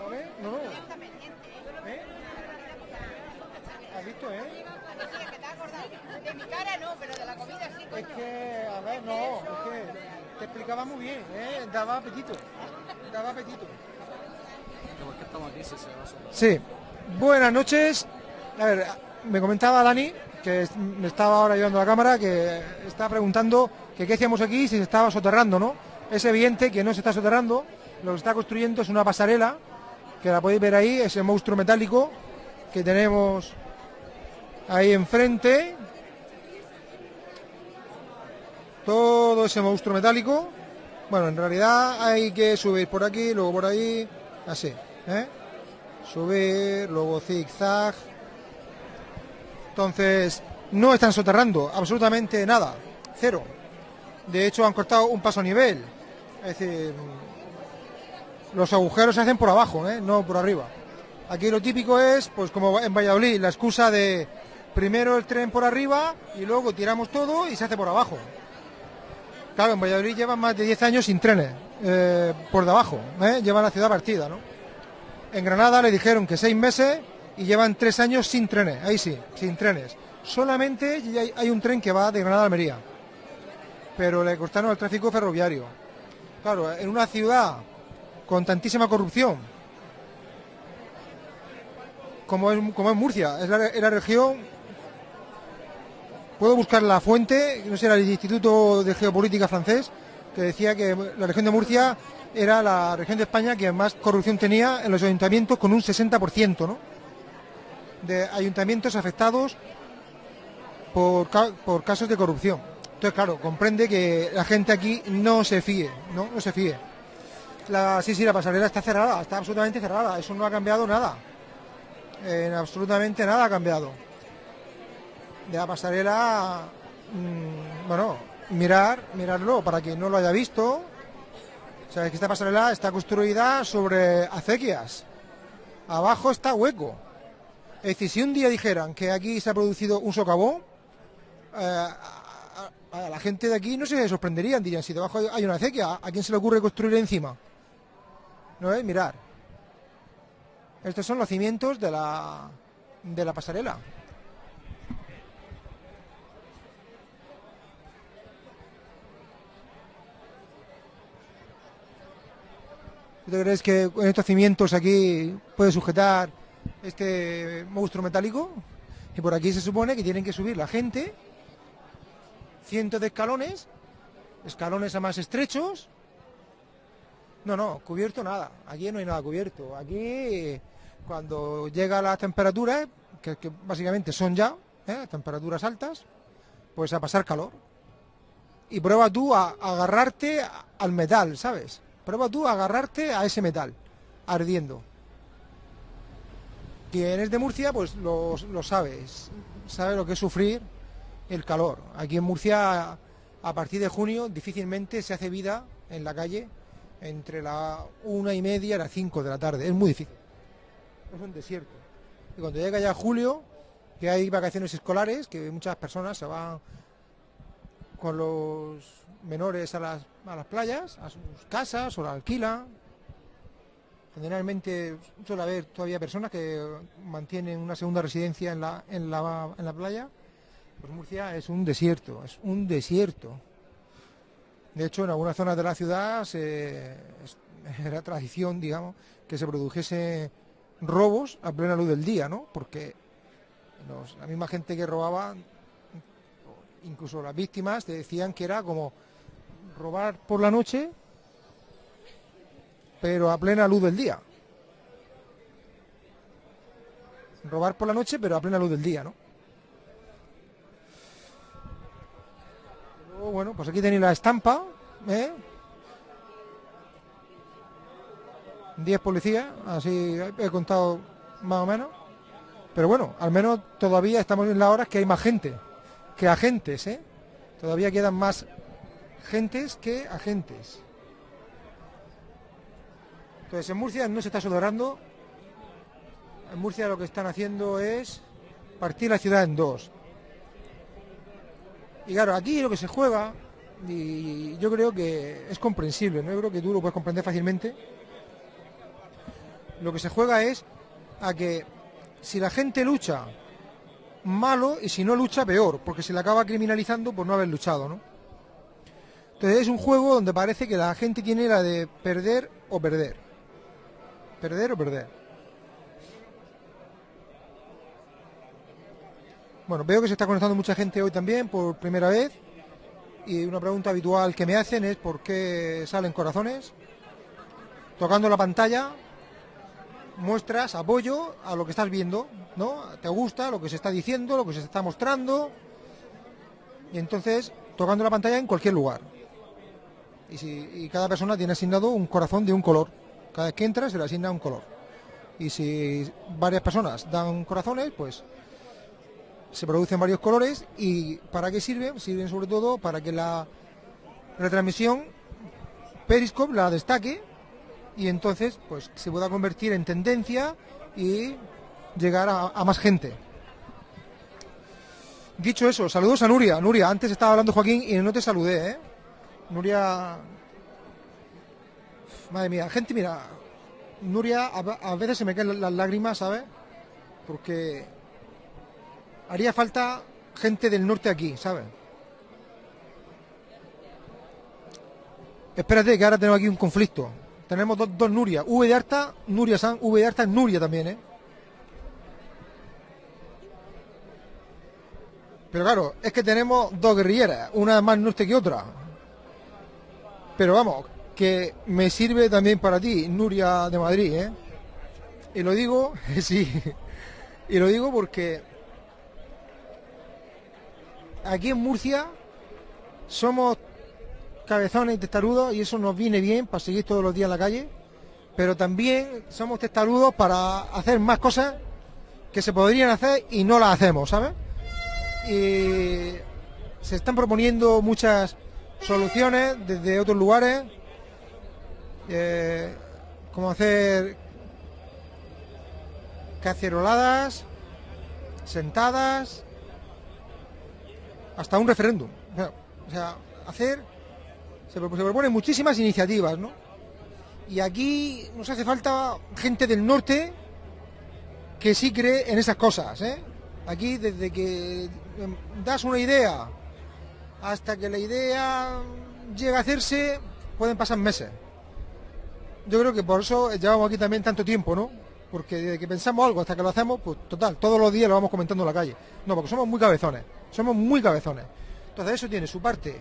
A ver, no, no. ¿Eh? ¿Has visto, eh? De mi cara no, pero de la comida sí. Es que, a ver, no, es que te explicaba muy bien, ¿eh? Daba apetito. Daba apetito. ¿Por qué estamos aquí si se va a soterrar? Sí, buenas noches. A ver, me comentaba Dani, que me estaba ahora llevando la cámara, que estaba preguntando que qué hacíamos aquí si se estaba soterrando, ¿no? Es evidente que no se está soterrando, lo que está construyendo es una pasarela, que la podéis ver ahí, ese monstruo metálico que tenemos ahí enfrente. Todo ese monstruo metálico. Bueno, en realidad hay que subir por aquí, luego por ahí, así, ¿eh? Subir, luego zigzag. Entonces, no están soterrando absolutamente nada, cero. De hecho, han cortado un paso a nivel. Es decir, los agujeros se hacen por abajo, ¿eh? no por arriba. Aquí lo típico es, pues como en Valladolid, la excusa de primero el tren por arriba y luego tiramos todo y se hace por abajo. Claro, en Valladolid llevan más de 10 años sin trenes, eh, por debajo, ¿eh? llevan la ciudad partida, ¿no? En Granada le dijeron que seis meses y llevan tres años sin trenes, ahí sí, sin trenes. Solamente hay, un tren que va de Granada a Almería, pero le cortaron el tráfico ferroviario. Claro, en una ciudad con tantísima corrupción, como es, como es Murcia, es la, es la región, puedo buscar la fuente, no sé, era el Instituto de Geopolítica francés, que decía que la región de Murcia era la región de España que más corrupción tenía en los ayuntamientos con un 60%, ¿no? De ayuntamientos afectados por, ca- por casos de corrupción. Entonces, claro, comprende que la gente aquí no se fíe, ¿no? Se fíe. Sí, sí, la pasarela está cerrada, está absolutamente cerrada, eso no ha cambiado nada. En absolutamente nada ha cambiado. De la pasarela, mm, bueno, mirar, mirarlo para quien no lo haya visto. Sabes que esta pasarela está construida sobre acequias. Abajo está hueco. Es decir, si un día dijeran que aquí se ha producido un socavón, eh, a la gente de aquí no se sorprenderían, dirían, si debajo hay- hay una acequia, ¿a quién se le ocurre construir encima? ¿No es? Mirar. Estos son los cimientos de la, de la pasarela. ¿Tú te crees que con estos cimientos aquí puede sujetar este monstruo metálico? Y por aquí se supone que tienen que subir la gente, cientos de escalones, escalones a más estrechos. No, no, cubierto nada. Aquí no hay nada cubierto. Aquí, cuando llega las temperaturas, que, que básicamente son ya ¿eh? temperaturas altas, pues a pasar calor. Y prueba tú a, a agarrarte al metal, ¿sabes? Prueba tú agarrarte a ese metal, ardiendo. Quien es de Murcia, pues lo, lo sabes. Sabe lo que es sufrir el calor. Aquí en Murcia, a partir de junio, difícilmente se hace vida en la calle entre la una y media y las cinco de la tarde. Es muy difícil. Es un desierto. Y cuando llega ya julio, que hay vacaciones escolares, que muchas personas se van con los menores a las, a las playas, a sus casas o la alquilan. Generalmente suele haber todavía personas que mantienen una segunda residencia en la, en la, en la playa. Pues Murcia es un desierto, es un desierto. De hecho, en algunas zonas de la ciudad era tradición, digamos, que se produjese robos a plena luz del día, ¿no? Porque la misma gente que robaba, incluso las víctimas, te decían que era como robar por la noche, pero a plena luz del día. Robar por la noche, pero a plena luz del día, ¿no? Bueno, pues aquí tenéis la estampa, ¿eh? 10 policías, así he contado más o menos. Pero bueno, al menos todavía estamos en las horas que hay más gente que agentes, ¿eh? Todavía quedan más gentes que agentes. Entonces en Murcia no se está soldorando. En Murcia lo que están haciendo es partir la ciudad en dos. Y claro, aquí lo que se juega, y yo creo que es comprensible, ¿no? Yo creo que tú lo puedes comprender fácilmente. Lo que se juega es a que si la gente lucha, malo, y si no lucha, peor, porque se le acaba criminalizando por no haber luchado, ¿no? Entonces es un juego donde parece que la gente tiene la de perder o perder. Perder o perder. Bueno, veo que se está conectando mucha gente hoy también por primera vez. Y una pregunta habitual que me hacen es por qué salen corazones. Tocando la pantalla muestras apoyo a lo que estás viendo, ¿no? Te gusta lo que se está diciendo, lo que se está mostrando. Y entonces, tocando la pantalla en cualquier lugar. Y, si, y cada persona tiene asignado un corazón de un color. Cada vez que entra se le asigna un color. Y si varias personas dan corazones, pues se producen varios colores. ¿Y para qué sirven? Sirven sobre todo para que la retransmisión Periscope la destaque y entonces pues se pueda convertir en tendencia y llegar a, más gente. Dicho eso, saludos a Nuria. Nuria, antes estaba hablando Joaquín y no te saludé, ¿eh? Nuria... Madre mía, gente, mira, Nuria, a, veces se me caen las lágrimas, ¿sabes? Porque haría falta gente del norte aquí, ¿sabes? Espérate, que ahora tenemos aquí un conflicto. Tenemos dos, dos Nuria. V de Arta, Nuria San, V de Arta es Nuria también, ¿eh? Pero claro, es que tenemos dos guerrilleras, una más norte que otra. Pero vamos, que me sirve también para ti, Nuria de Madrid, ¿eh? Y lo digo, sí, y lo digo porque aquí en Murcia somos cabezones y testarudos y eso nos viene bien para seguir todos los días en la calle, pero también somos testarudos para hacer más cosas que se podrían hacer y no las hacemos, ¿sabes? Y se están proponiendo muchas soluciones desde otros lugares, eh, como hacer caceroladas, sentadas, hasta un referéndum. O sea, hacer, se, pro- se proponen muchísimas iniciativas, ¿no? Y aquí nos hace falta gente del norte que sí cree en esas cosas, ¿eh? Aquí desde que em, das una idea hasta que la idea llega a hacerse pueden pasar meses. yo creo que por eso llevamos aquí también tanto tiempo, ¿no? Porque desde que pensamos algo hasta que lo hacemos, pues total, todos los días lo vamos comentando en la calle. No, porque somos muy cabezones, somos muy cabezones. Entonces eso tiene su parte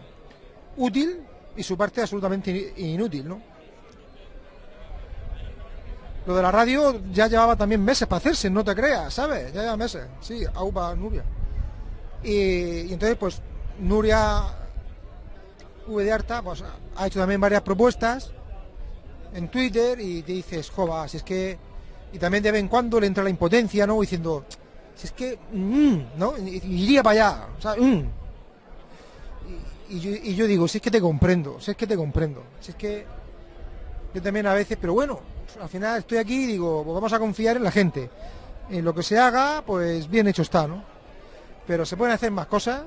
útil y su parte absolutamente in- inútil, ¿no? Lo de la radio ya llevaba también meses para hacerse, no te creas, ¿sabes? Ya lleva meses, sí, aupa Nuria. Y, y entonces, pues, Nuria V de Arta, pues, ha hecho también varias propuestas en Twitter y te dices, jova, si es que... Y también de vez en cuando le entra la impotencia, ¿no? Diciendo, si es que... mm, ¿No? Iría para allá, o sea, mm. Y, yo digo, si es que te comprendo, si es que te comprendo, si es que... Yo también a veces, pero bueno, al final estoy aquí y digo, pues vamos a confiar en la gente. En lo que se haga, pues bien hecho está, ¿no? Pero se pueden hacer más cosas,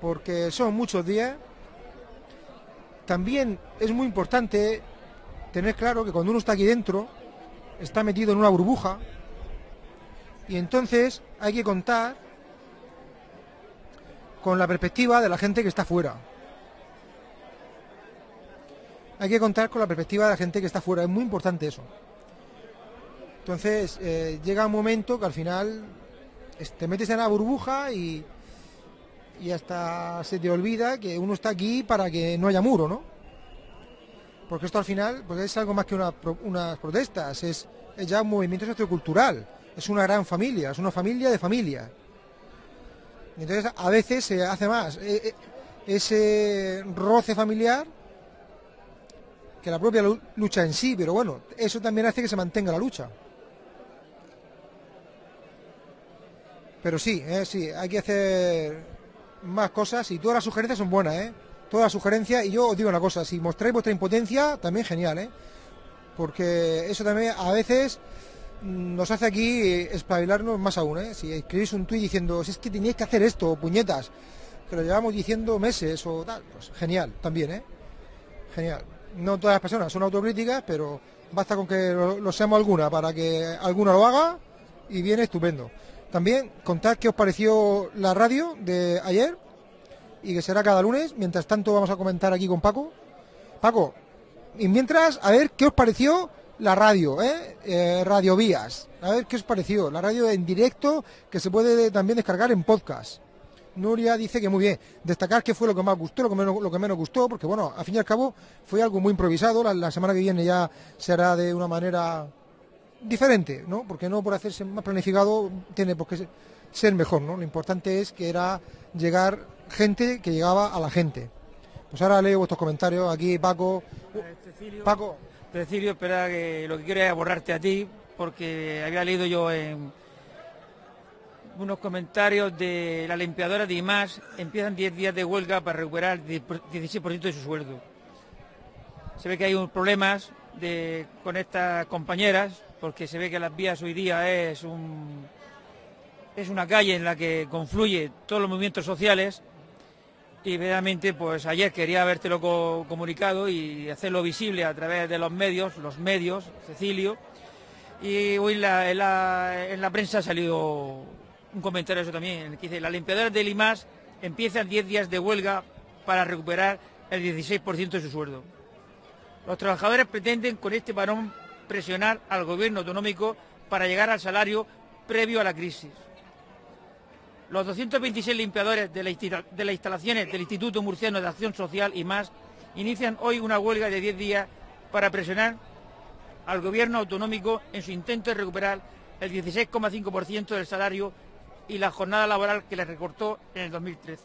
porque son muchos días. También es muy importante tener claro que cuando uno está aquí dentro, está metido en una burbuja, y entonces hay que contar con la perspectiva de la gente que está fuera. Hay que contar con la perspectiva de la gente que está fuera, es muy importante eso. Entonces eh, llega un momento que al final te metes en la burbuja y, y hasta se te olvida que uno está aquí para que no haya muro, ¿no? Porque esto al final pues es algo más que una unas protestas, es, es ya un movimiento sociocultural, es una gran familia, es una familia de familias. Entonces a veces se hace más eh, eh, ese roce familiar que la propia lu- lucha en sí, pero bueno, eso también hace que se mantenga la lucha. Pero sí, eh, sí, hay que hacer más cosas y todas las sugerencias son buenas, ¿eh? Todas las sugerencias, y yo os digo una cosa, si mostráis vuestra impotencia, también genial, ¿eh? Porque eso también a veces nos hace aquí espabilarnos más aún, ¿eh? Si escribís un tuit diciendo, si es que teníais que hacer esto, puñetas, que lo llevamos diciendo meses o tal, pues genial, también, ¿eh? Genial. No todas las personas son autocríticas, pero basta con que lo, seamos alguna para que alguna lo haga y viene estupendo. También contad qué os pareció la radio de ayer y que será cada lunes. Mientras tanto vamos a comentar aquí con Paco. Paco, y mientras, a ver qué os pareció la radio, ¿eh? Eh, Radio Vías. A ver qué os pareció. La radio en directo que se puede también descargar en podcast. Nuria dice que muy bien. Destacar qué fue lo que más gustó, lo que menos, lo que menos gustó, porque bueno, al fin y al cabo fue algo muy improvisado. La, la semana que viene ya se hará de una manera diferente, ¿no? Porque no por hacerse más planificado tiene por qué ser- ser mejor, ¿no? Lo importante es que era llegar gente que llegaba a la gente. Pues ahora leo vuestros comentarios aquí, Paco. Cecilio, Paco, Cecilio, espera que lo que quiero es abordarte a ti, porque había leído yo en unos comentarios de la limpiadora de IMAS, empiezan 10 días de huelga para recuperar el 16% de su sueldo. Se ve que hay unos problemas con estas compañeras, porque se ve que las vías hoy día es un es una calle en la que confluye todos los movimientos sociales y verdaderamente pues ayer quería habértelo co- comunicado y hacerlo visible a través de los medios, los medios, Cecilio, y hoy en la, en la- en la prensa ha salido un comentario eso también, que dice, las limpiadoras de Limas empiezan 10 días de huelga para recuperar el 16% de su sueldo. Los trabajadores pretenden con este parón presionar al gobierno autonómico para llegar al salario previo a la crisis. Los 226 limpiadores de, las instalaciones del Instituto Murciano de Acción Social y más inician hoy una huelga de 10 días para presionar al gobierno autonómico en su intento de recuperar el 16,5% del salario y la jornada laboral que les recortó en el 2013.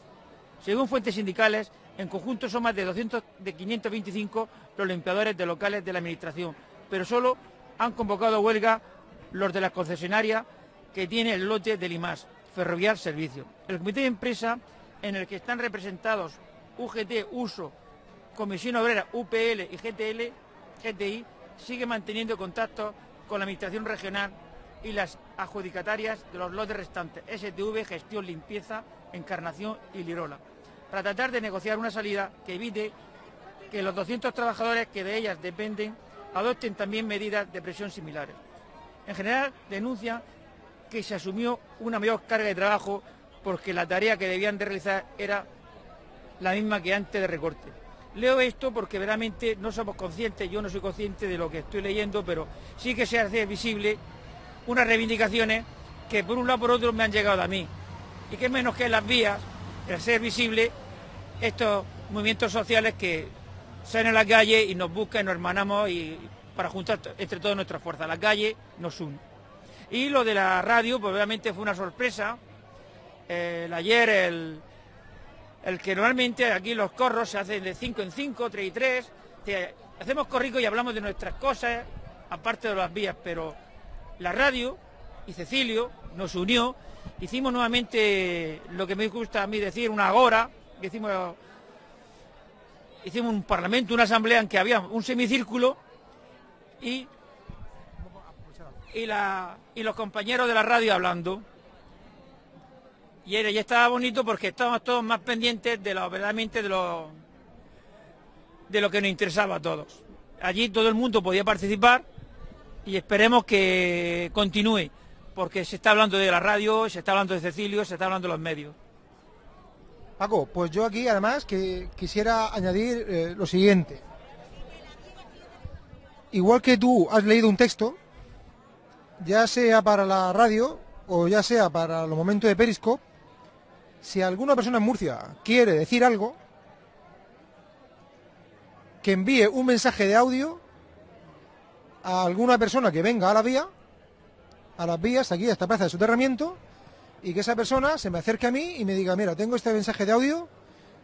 Según fuentes sindicales, en conjunto son más de, 200, de 525 los limpiadores de locales de la Administración, pero solo han convocado huelga los de la concesionaria que tiene el lote del IMAS, Ferrovial Servicio. El comité de empresa, en el que están representados UGT, USO, Comisión Obrera, UPL y GTL, GTI, sigue manteniendo contacto con la Administración Regional y las adjudicatarias de los lotes restantes, STV, Gestión, Limpieza, Encarnación y Lirola, para tratar de negociar una salida que evite que los 200 trabajadores que de ellas dependen adopten también medidas de presión similares. En general, denuncian que se asumió una mayor carga de trabajo porque la tarea que debían de realizar era la misma que antes de recorte. Leo esto porque verdaderamente no somos conscientes, yo no soy consciente de lo que estoy leyendo, pero sí que se hace visible unas reivindicaciones que por un lado por otro me han llegado a mí. Y que menos que en las vías, el hacer visible estos movimientos sociales que salen a la calle y nos buscan nos hermanamos y para juntar entre todas nuestras fuerzas. La calle nos une. Y lo de la radio, pues obviamente fue una sorpresa. El ayer el, el que normalmente aquí los corros se hacen de 5 en 5, 3 y 3. Hacemos corrico y hablamos de nuestras cosas, aparte de las vías, pero la radio y Cecilio nos unió, hicimos nuevamente lo que me gusta a mí decir, una agora, hicimos, hicimos un parlamento, una asamblea en que había un semicírculo y, y, la, y los compañeros de la radio hablando. Y era, ya estaba bonito porque estábamos todos más pendientes de lo verdaderamente de lo de lo que nos interesaba a todos. Allí todo el mundo podía participar y esperemos que continúe, porque se está hablando de la radio, se está hablando de Cecilio, se está hablando de los medios. Paco, pues yo aquí además que quisiera añadir eh, lo siguiente. Igual que tú has leído un texto, ya sea para la radio o ya sea para los momentos de Periscope, si alguna persona en Murcia quiere decir algo, que envíe un mensaje de audio a alguna persona que venga a la vía, a las vías, aquí a esta plaza de soterramiento, y que esa persona se me acerque a mí y me diga, mira, tengo este mensaje de audio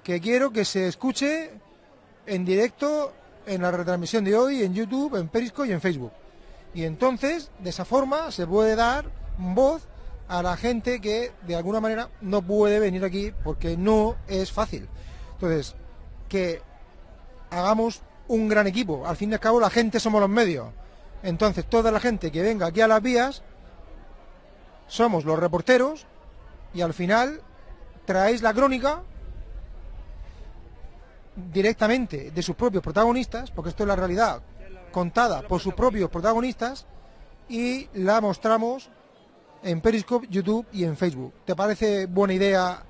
que quiero que se escuche en directo en la retransmisión de hoy, en YouTube, en Periscope y en Facebook. Y entonces, de esa forma, se puede dar voz a la gente que de alguna manera no puede venir aquí porque no es fácil. Entonces, que hagamos un gran equipo. Al fin y al cabo, la gente somos los medios. Entonces, toda la gente que venga aquí a las vías somos los reporteros y al final traéis la crónica directamente de sus propios protagonistas, porque esto es la realidad contada por sus propios protagonistas y la mostramos en Periscope, YouTube y en Facebook. ¿Te parece buena idea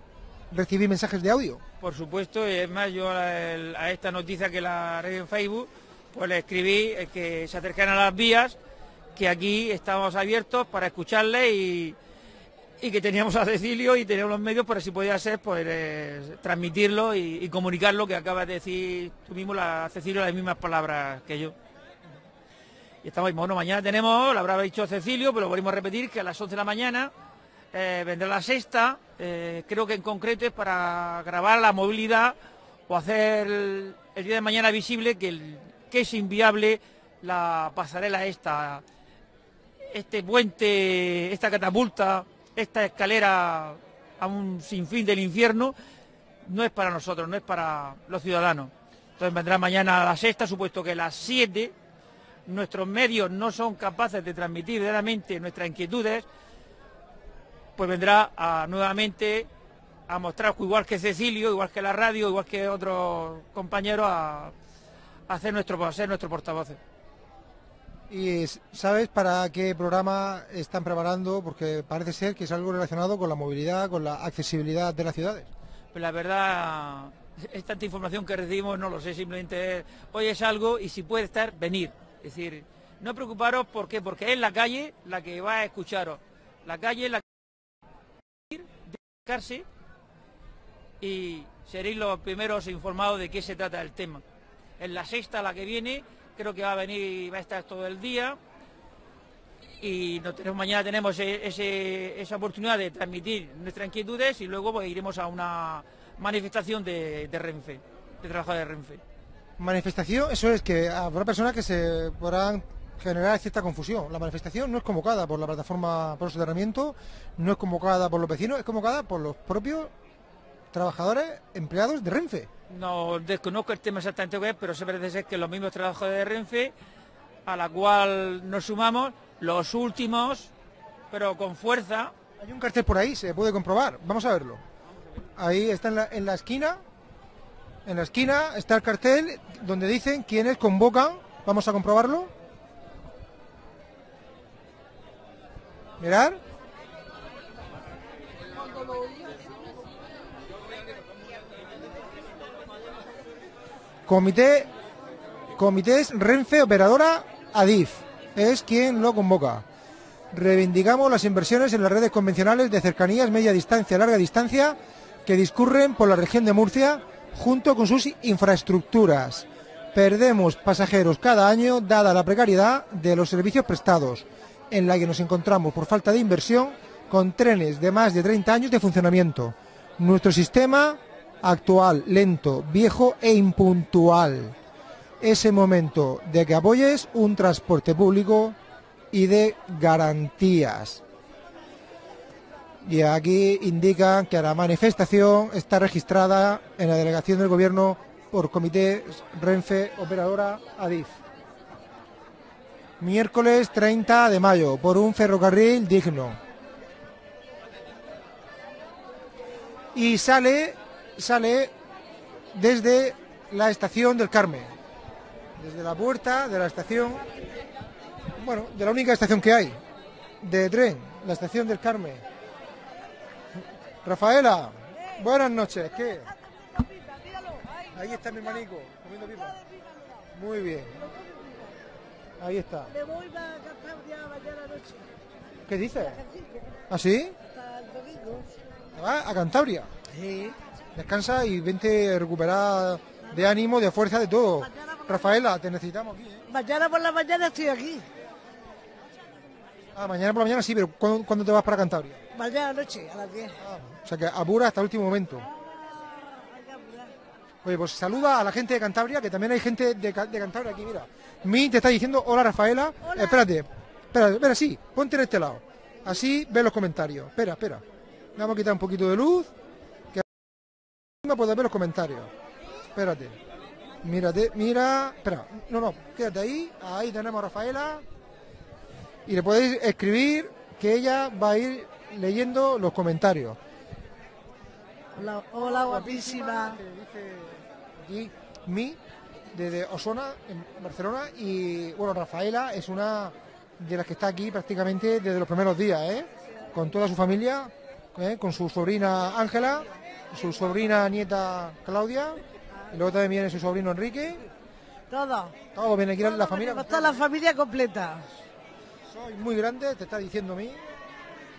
recibir mensajes de audio? Por supuesto, y es más, yo a, esta noticia que la red en Facebook, pues le escribí eh, que se acercaran a las vías, que aquí estamos abiertos para escucharle y, que teníamos a Cecilio y teníamos los medios para si podía ser pues eh, transmitirlo y, comunicarlo que acaba de decir tú mismo la Cecilio las mismas palabras que yo. Y estamos, bueno, mañana tenemos, lo habrá dicho Cecilio, pero volvemos a repetir que a las 11 de la mañana eh, vendrá la sexta, eh, creo que en concreto es para grabar la movilidad o hacer el, día de mañana visible que, que es inviable la pasarela esta, este puente, esta catapulta, esta escalera a un sinfín del infierno, no es para nosotros, no es para los ciudadanos. Entonces vendrá mañana a la sexta, supuesto que a las siete nuestros medios no son capaces de transmitir verdaderamente nuestras inquietudes, pues vendrá nuevamente a mostrar, igual que Cecilio, igual que la radio, igual que otros compañeros, a, hacer nuestro, a ser nuestro portavoces. ¿Y sabes para qué programa están preparando? Porque parece ser que es algo relacionado con la movilidad, con la accesibilidad de las ciudades. Pues la verdad, es tanta información que recibimos, no lo sé, simplemente hoy es algo y si puede estar, venir. Es decir, no preocuparos porque es la calle la que va a escucharos. La calle es la que va a y seréis los primeros informados de qué se trata el tema. En la sexta, la que viene, creo que va a venir, va a estar todo el día y mañana tenemos e, esa oportunidad de transmitir nuestras inquietudes y luego pues, iremos a una manifestación de, de Renfe, de trabajo de Renfe manifestación, eso es que habrá personas que se podrán generar cierta confusión. La manifestación no es convocada por la plataforma por soterramiento, no es convocada por los vecinos, es convocada por los propios trabajadores empleados de Renfe. No desconozco el tema exactamente qué es, pero se parece ser que los mismos trabajadores de Renfe, a la cual nos sumamos, los últimos, pero con fuerza. Hay un cartel por ahí, se puede comprobar. Vamos a verlo. Ahí está en la, en la esquina, en la esquina está el cartel donde dicen quiénes convocan. Vamos a comprobarlo. Mirar. Comité, comités Renfe Operadora Adif, es quien lo convoca. Reivindicamos las inversiones en las redes convencionales de cercanías, media distancia, larga distancia, que discurren por la región de Murcia junto con sus infraestructuras. Perdemos pasajeros cada año dada la precariedad de los servicios prestados, en la que nos encontramos por falta de inversión con trenes de más de 30 años de funcionamiento. Nuestro sistema actual, lento, viejo e impuntual. Es el momento de que apoyes un transporte público y de garantías. Y aquí indican que la manifestación está registrada en la delegación del gobierno por Comité Renfe Operadora Adif. Miércoles 30 de mayo, por un ferrocarril digno. Y sale, sale desde la estación del Carmen, desde la puerta de la estación, bueno, de la única estación que hay, de tren, la estación del Carmen. Rafaela, buenas noches, ¿qué? Ahí está mi hermanico, comiendo pipa. Muy bien. Ahí está. Me voy para Cantabria mañana noche. ¿Qué dices? ¿Ah, sí? Hasta el domingo. ¿Te vas a Cantabria? Sí. Descansa y vente recuperar de ánimo, de fuerza, de todo. Rafaela, te necesitamos aquí, ¿eh? Mañana por la mañana estoy aquí. Ah, mañana por la mañana sí, pero ¿cuándo, cuándo te vas para Cantabria? Mañana noche, a las 10. O sea que apura hasta el último momento. Oye, pues saluda a la gente de Cantabria, que también hay gente de, Ca- de Cantabria aquí, mira. Mi te está diciendo, hola Rafaela. Hola. espérate, espera, espera, sí, ponte en este lado. Así ve los comentarios. Espera, espera. Vamos a quitar un poquito de luz. Que no puedes ver los comentarios. Espérate. Mírate, mira. Espera, no, no, quédate ahí. Ahí tenemos a Rafaela. Y le podéis escribir que ella va a ir leyendo los comentarios. Hola, hola guapísima. que dice mi desde Osona en Barcelona y bueno Rafaela es una de las que está aquí prácticamente desde los primeros días ¿eh? con toda su familia ¿eh? con su sobrina Ángela su sobrina nieta Claudia y luego también viene su sobrino Enrique Todo. todo viene aquí la- la familia Está la familia completa. Soy muy grande te está diciendo a mí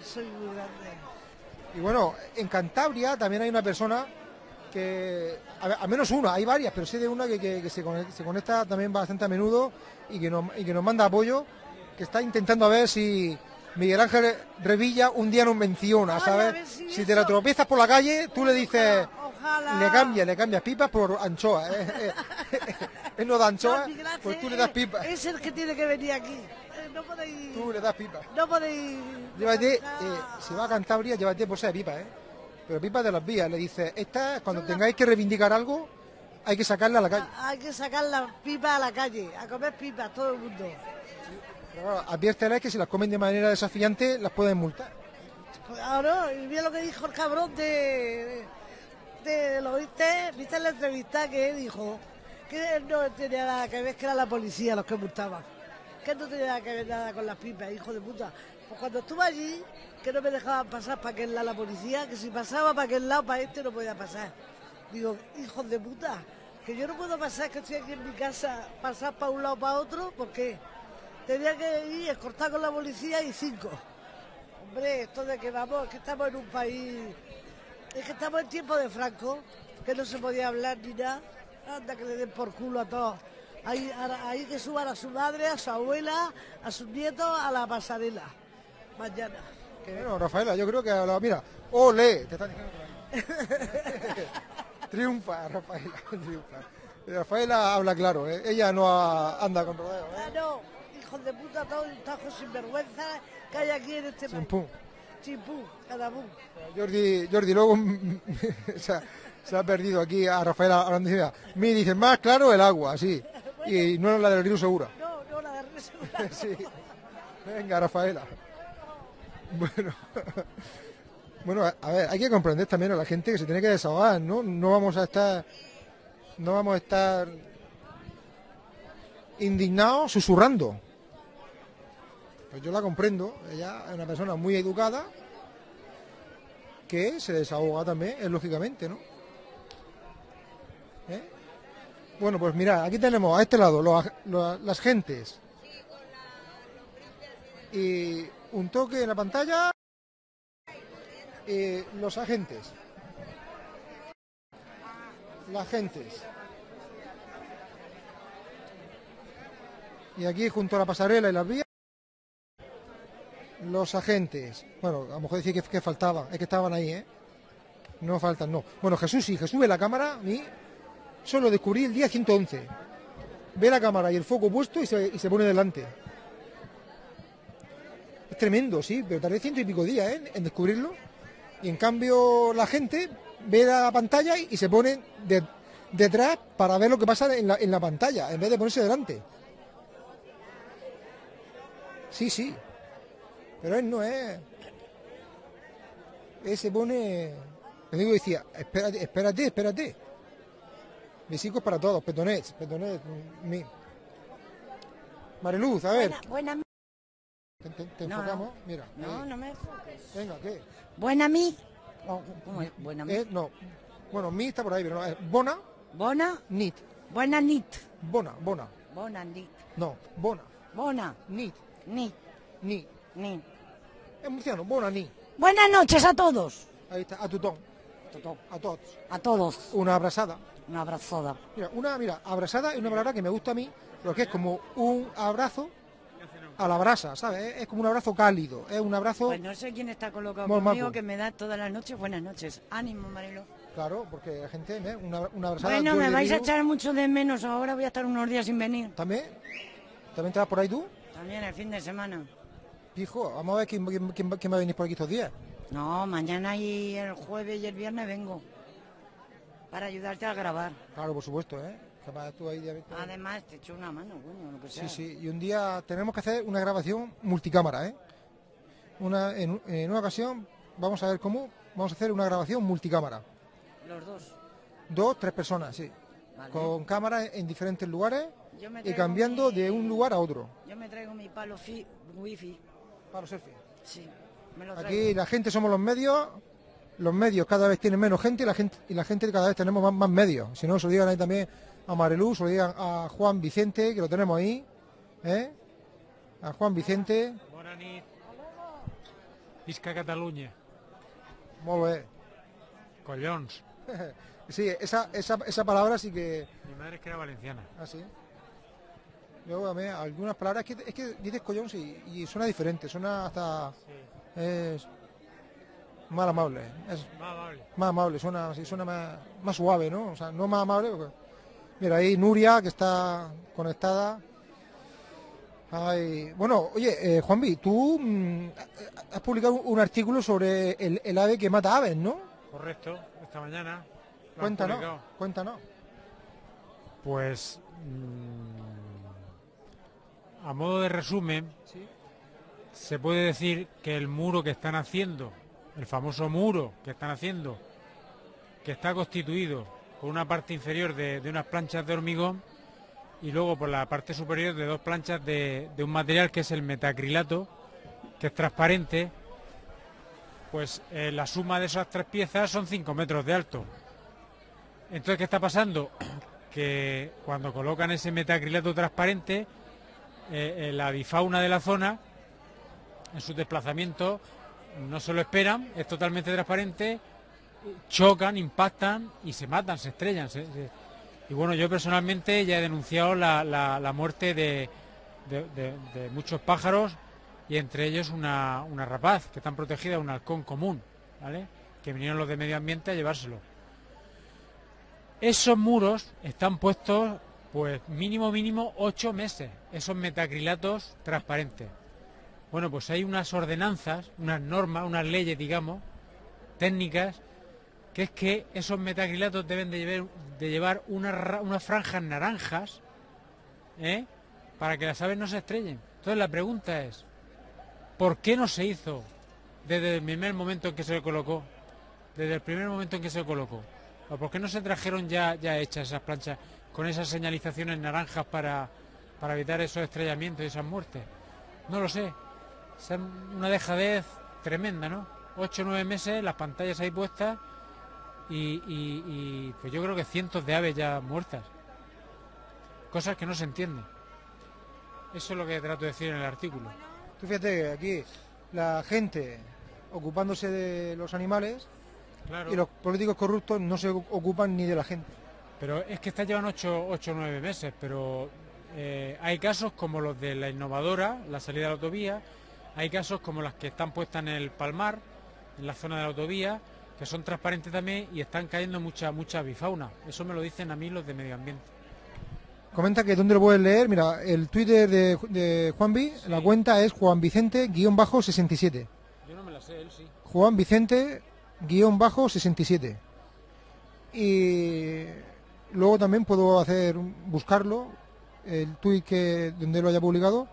Soy muy grande. Y bueno, en Cantabria también hay una persona que, a menos una, hay varias, pero sé de una que, que- que se, conecta, se conecta también bastante a menudo y que, nos, y que nos manda apoyo, que está intentando a ver si Miguel Ángel Revilla un día nos menciona, ¿sabes? si Si te la tropiezas por la calle, tú le dices, Ojalá. le cambias, le cambias pipas por anchoa. ¿eh? Él no da anchoa, No, pues tú le das pipas. Es el que tiene que venir aquí. No podéis. Tú le das pipas. No podéis. Llévate, eh, si va a Cantabria, llévate bolsa de pipa, ¿eh? Pero pipa de las vías. Le dice, esta, cuando tengáis que reivindicar algo, hay que sacarla a la calle. Hay que sacar las pipas a la calle, a comer pipas todo el mundo. Pero adviérteles que si las comen de manera desafiante, las pueden multar. Pues ahora, y mira lo que dijo el cabrón de, de, ¿lo viste? ¿Viste la entrevista que dijo? Que no tenía nada que ver, que era la policía los que multaban. Que no tenía nada que ver nada con las pipas, hijo de puta. Pues cuando estuve allí, que no me dejaban pasar para aquel lado la policía, que si pasaba para aquel lado, para este no podía pasar. Digo, hijos de puta, que yo no puedo pasar, que estoy aquí en mi casa, pasar para un lado para otro, ¿por qué? Tenía que ir escortar con la policía y cinco. Hombre, esto de que vamos, es que estamos en un país, es que estamos en tiempo de Franco, que no se podía hablar ni nada. Anda que le den por culo a todos. Ahí, a- ahí que suban a su madre, a su abuela, a sus nietos, a la pasarela. Mañana. Bueno, Rafaela, yo creo que, la- mira, ole, te están diciendo triunfa, Rafaela, triunfa. Rafaela habla claro, ¿eh? ella no ha- anda con rodeos, ¿eh? Ah, no, hijos de puta, todos tajos sinvergüenza que hay aquí en este país. Chimpún. Chimpú, uno. Jordi, Jordi luego se, ha, se ha perdido aquí a Rafaela hablando de Me dicen, más claro el agua, sí. Y no la del río Segura. No, no, la de Resurrección. Sí. Venga, Rafaela. Bueno. Bueno, a a ver, hay que comprender también a la gente que se tiene que desahogar, ¿no? No vamos a estar. No vamos a estar indignados susurrando. Pues yo la comprendo. Ella es una persona muy educada que se desahoga también, es lógicamente, ¿no? ¿Eh? Bueno, pues mira, aquí tenemos a este lado las gentes. Y un toque en la pantalla. Y los agentes. Las gentes. Y aquí junto a la pasarela y las vías. Los agentes. Bueno, a lo mejor decía que, que faltaba. Es que estaban ahí, ¿eh? No faltan, no. Bueno, Jesús sí, Jesús ve la cámara. Mí eso lo descubrí el día 111. Ve la cámara y el foco puesto y se, pone delante. Es tremendo, sí, pero tardé ciento y pico días ¿eh? en descubrirlo. Y en cambio la gente ve la pantalla y, se pone de- detrás para ver lo que pasa en la, pantalla, en vez de ponerse delante. Sí, sí. Pero él no es. Él se pone. Le digo, decía, espérate, espérate, espérate. Besicos para todos, petonets, mm, mi. Mariluz, a ver, Buena, te, te- te No, enfocamos, no. mira. no, ahí. no me enfoques. Venga, ¿qué? Buena mi. Oh, ¿Cómo es? Buena mi. Eh, no. Bueno, mi está por ahí, pero no. es Bona, Bona. nit. Buena nit. Bona, bona. Bona nit. No, bona, Bona. nit, Nit. ni. Ni. Es murciano, bona, ni. Buenas noches a todos. Ahí está, a tutón, a todos. A todos. Una abrazada. Una abrazada. Mira, una, mira, abrazada es una palabra que me gusta a mí, porque es como un abrazo a la brasa, ¿sabes? Es- Es como un abrazo cálido, es un abrazo, Pues no sé quién está colocado conmigo maco. que me da todas las noches buenas noches. Ánimo, Marilo. claro, porque la gente, ¿eh? una, una abrazada. Bueno, me vais a echar mucho de menos. Ahora voy a estar unos días sin venir. ¿También? ¿También te vas por ahí tú? También el fin de semana. Hijo, vamos a ver quién, quién- quién va a venir por aquí estos días. No, mañana y el jueves y el viernes vengo. Para ayudarte a grabar. Claro, por supuesto, ¿eh? Tú ahí de- Además, te echo una mano, coño, lo que sea. Sí, sí, y un día tenemos que hacer una grabación multicámara, ¿eh? Una, en, en una ocasión vamos a ver cómo vamos a hacer una grabación multicámara. Los dos. Dos, tres personas, sí. Vale. Con cámaras en diferentes lugares y cambiando mi- de un lugar a otro. Yo me traigo mi palo fi, wifi. Palo selfie. Sí, me lo traigo. Aquí la gente somos los medios, los medios cada vez tienen menos gente y la gente, y la gente cada vez tenemos más, más medios. Si no, se lo digan ahí también a Marilú, se lo digan a Juan Vicente, que lo tenemos ahí, ¿eh? A Juan Vicente. Visca Catalunya. molt bé. Collons. Sí, esa, esa, esa palabra sí que... Mi madre es que era valenciana. Ah, sí. Luego, a mí, algunas palabras, es que, es que dices collón sí, y suena diferente, suena hasta... Es más amable, es Más amable. más amable, suena, suena más, más suave, ¿no? O sea, no más amable. porque- Mira, ahí Nuria, que está conectada. Ay, bueno, oye, eh, Juanvi, tú mm, has publicado un artículo sobre el, el ave que mata aves, ¿no? Correcto. Esta mañana. Cuéntanos, cuéntanos. Pues. mm, a modo de resumen, se puede decir que el muro que están haciendo, el famoso muro que están haciendo, que está constituido por una parte inferior de, unas planchas de hormigón y luego por la parte superior de dos planchas de, de un material que es el metacrilato, que es transparente, pues eh, la suma de esas tres piezas son 5 metros de alto. Entonces, ¿qué está pasando? Que cuando colocan ese metacrilato transparente, eh, eh, la bifauna de la zona, en sus desplazamientos, no se lo esperan, es totalmente transparente, chocan, impactan y se matan, se estrellan. Y bueno, yo personalmente ya he denunciado la, la- muerte de muchos pájaros y entre ellos una, una rapaz que están protegida, un halcón común, ¿vale? Que vinieron los de medio ambiente a llevárselo. Esos muros están puestos, pues mínimo, mínimo, ocho meses, esos metacrilatos transparentes. Bueno, pues hay unas ordenanzas, unas normas, unas leyes, digamos, técnicas, que es que esos metacrilatos deben de llevar, unas franjas naranjas, ¿eh? para que las aves no se estrellen. Entonces la pregunta es, ¿por qué no se hizo desde el primer momento en que se colocó? Desde el primer momento en que se colocó. ¿O por qué no se trajeron ya, ya hechas esas planchas con esas señalizaciones naranjas para, para evitar esos estrellamientos y esas muertes? No lo sé. Es una dejadez tremenda, ¿no? Ocho o nueve meses, las pantallas ahí puestas y, y- y, pues yo creo que cientos de aves ya muertas. cosas que no se entienden. Eso es lo que trato de decir en el artículo. Tú fíjate aquí la gente ocupándose de los animales Claro. y los políticos corruptos no se ocupan ni de la gente. Pero es que esta llevan 8 o 9 meses, pero eh, hay casos como los de la innovadora, la salida de la autovía, hay casos como las que están puestas en el Palmar, en la zona de la autovía, que son transparentes también y están cayendo mucha mucha bifauna. Eso me lo dicen a mí los de medio ambiente. Comenta que dónde lo puedes leer. Mira, el Twitter de, de Juanvi, la cuenta es Juan Vicente-67. Yo no me la sé, él sí. Juan Vicente-67. Y luego también puedo hacer buscarlo, el tweet que donde lo haya publicado,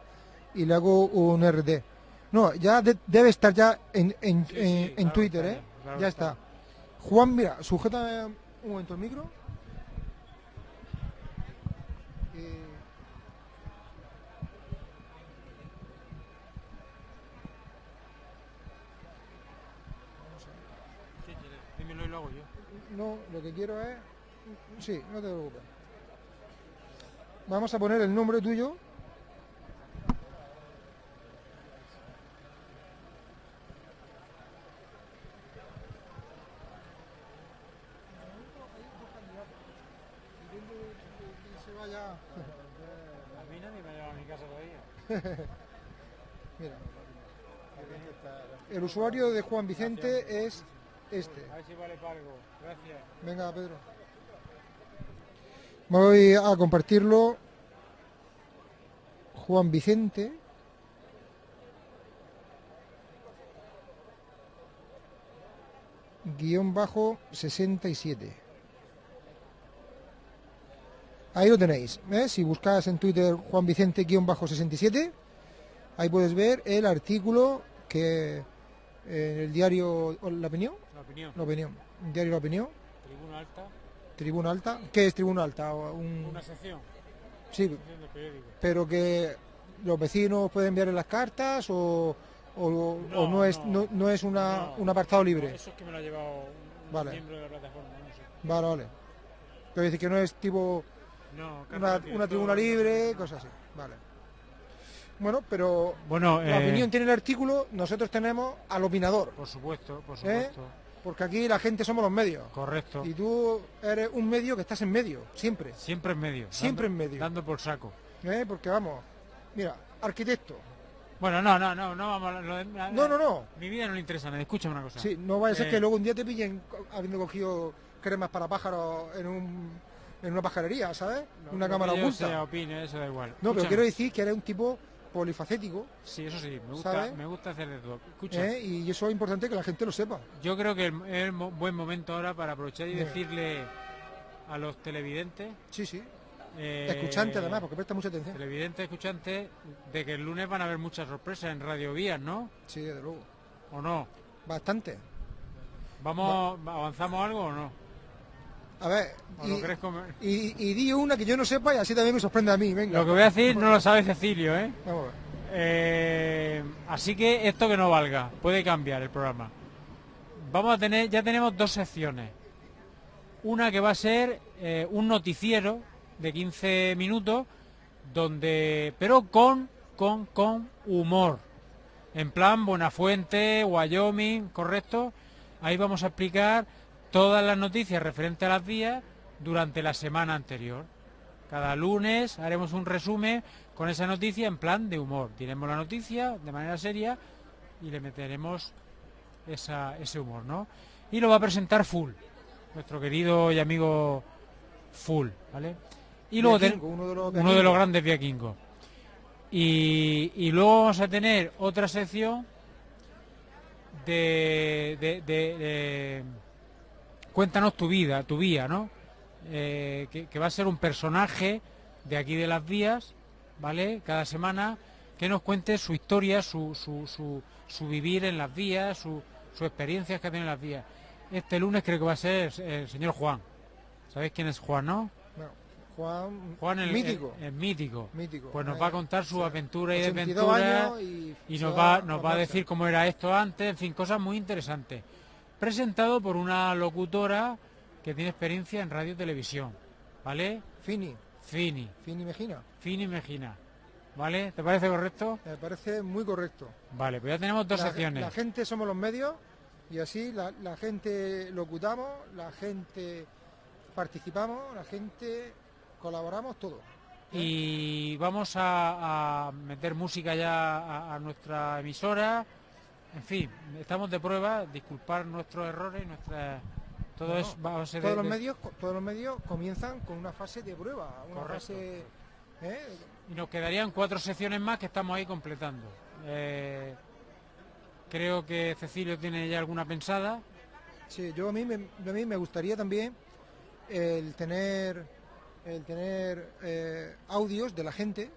y le hago un RT. No, ya de- debe estar ya en, en, en- en Twitter, ¿eh? claro ya está. está. Juan, mira, sujeta un momento el micro. Eh, Dímelo y lo hago yo. No, lo que quiero es... Sí, no te preocupes. Vamos a poner el nombre tuyo. A mí nadie me ha llevado a mi casa todavía. Mira. El usuario de Juan Vicente es este. A ver si vale para algo. Gracias. Venga, Pedro. Voy a compartirlo. Juan Vicente. Guión bajo 67. Ahí lo tenéis. ¿eh? Si buscas en Twitter Juan Vicente guion bajo 67, ahí puedes ver el artículo que en el diario La Opinión. La opinión. La Opinión. Diario La Opinión. Tribuna alta. Tribuna Alta. ¿Qué es Tribuna Alta? Un- Una sección. Sí, Sección de periódico. pero que los vecinos pueden enviarle las cartas o, o- o No, es, no. no, es una, un apartado libre. eso es que me lo ha llevado un Vale. miembro de la plataforma. No sé. Vale, vale. Quiero decir que no es tipo No, una, una tribuna libre, cosas así. Vale. Bueno, pero Bueno, la eh, opinión tiene el artículo, nosotros tenemos al opinador. Por supuesto, por ¿eh? supuesto. Porque aquí la gente somos los medios. Correcto. Y tú eres un medio que estás en medio, siempre. Siempre en medio. Siempre dando- en medio. Dando por saco. ¿eh? Porque vamos, mira, arquitecto. Bueno, no, no, no, no vamos a lo de- No, no, no. Mi vida no le interesa nadie. Escúchame una cosa. Sí, no vaya a ser Eh, que luego un día te pillen habiendo cogido cremas para pájaros en, un, en una pajarería, ¿sabes? una cámara oculta. sea, opine, eso da igual. No, pero quiero decir que eres un tipo polifacético, Sí, eso sí, me gusta, ¿sabes? me gusta hacer de todo. Escucha, ¿eh? y eso es importante que la gente lo sepa. yo creo que es mo- buen momento ahora para aprovechar y decirle a los televidentes. Sí, sí. eh, Escuchante además, porque presta mucha atención. Televidentes, escuchantes, de que el lunes van a haber muchas sorpresas en Radio Vías, ¿no? Sí, desde luego. ¿O no? Bastante. ¿Vamos, ¿Avanzamos algo o no? A ver, ¿O y, y- y di una que yo no sepa y así también me sorprende a mí, venga. Lo que voy a decir no lo sabe Cecilio, ¿eh? Vamos a ver. Eh, así que esto que no valga, puede cambiar el programa. Vamos a tener, ya tenemos dos secciones. Una que va a ser eh, un noticiero de 15 minutos, donde, pero con, con, con humor. En plan Buenafuente, Wyoming, correcto. Ahí vamos a explicar todas las noticias referentes a las vías durante la semana anterior. Cada lunes haremos un resumen con esa noticia en plan de humor. Diremos la noticia de manera seria y le meteremos esa- ese humor, ¿no? Y lo va a presentar Full, nuestro querido y amigo Full, ¿vale? Y luego ten- uno de los uno de viaquingos. los grandes viaquingos. Y, y luego vamos a tener otra sección de, de- de- de- cuéntanos tu vida, tu vía, ¿no? Eh, que, que va a ser un personaje de aquí de las vías, ¿vale? Cada semana que nos cuente su historia, su, su, su, su vivir en las vías, su, sus experiencias que ha tenido en las vías. Este lunes creo que va a ser el señor Juan. ¿Sabéis quién es Juan, no? Bueno, Juan, Juan el mítico. el- el mítico. Mítico. Pues nos Eh, va a contar su sí. aventura y 82 desventura años y y se nos va nos va a decir cómo era esto antes, en fin, cosas muy interesantes. Presentado por una locutora que tiene experiencia en radio y televisión, ¿vale? Fini. Fini. Fini Mejina. Fini Mejina. ¿Vale? ¿Te parece correcto? Me parece muy correcto. Vale, pues ya tenemos dos la, secciones. La gente somos los medios y así la, la gente locutamos, la gente participamos, la gente colaboramos, todo. Y vamos a, a meter música ya a, a nuestra emisora. En fin, estamos de prueba, disculpar nuestros errores, nuestras todo No, es va a ser todos de- los de- medios todos los medios comienzan con una fase de prueba, una Correcto. fase ¿eh? y nos quedarían cuatro secciones más que estamos ahí completando. Eh, creo que Cecilio tiene ya alguna pensada. Sí, yo a mí me, a mí me gustaría también el tener el tener eh, audios de la gente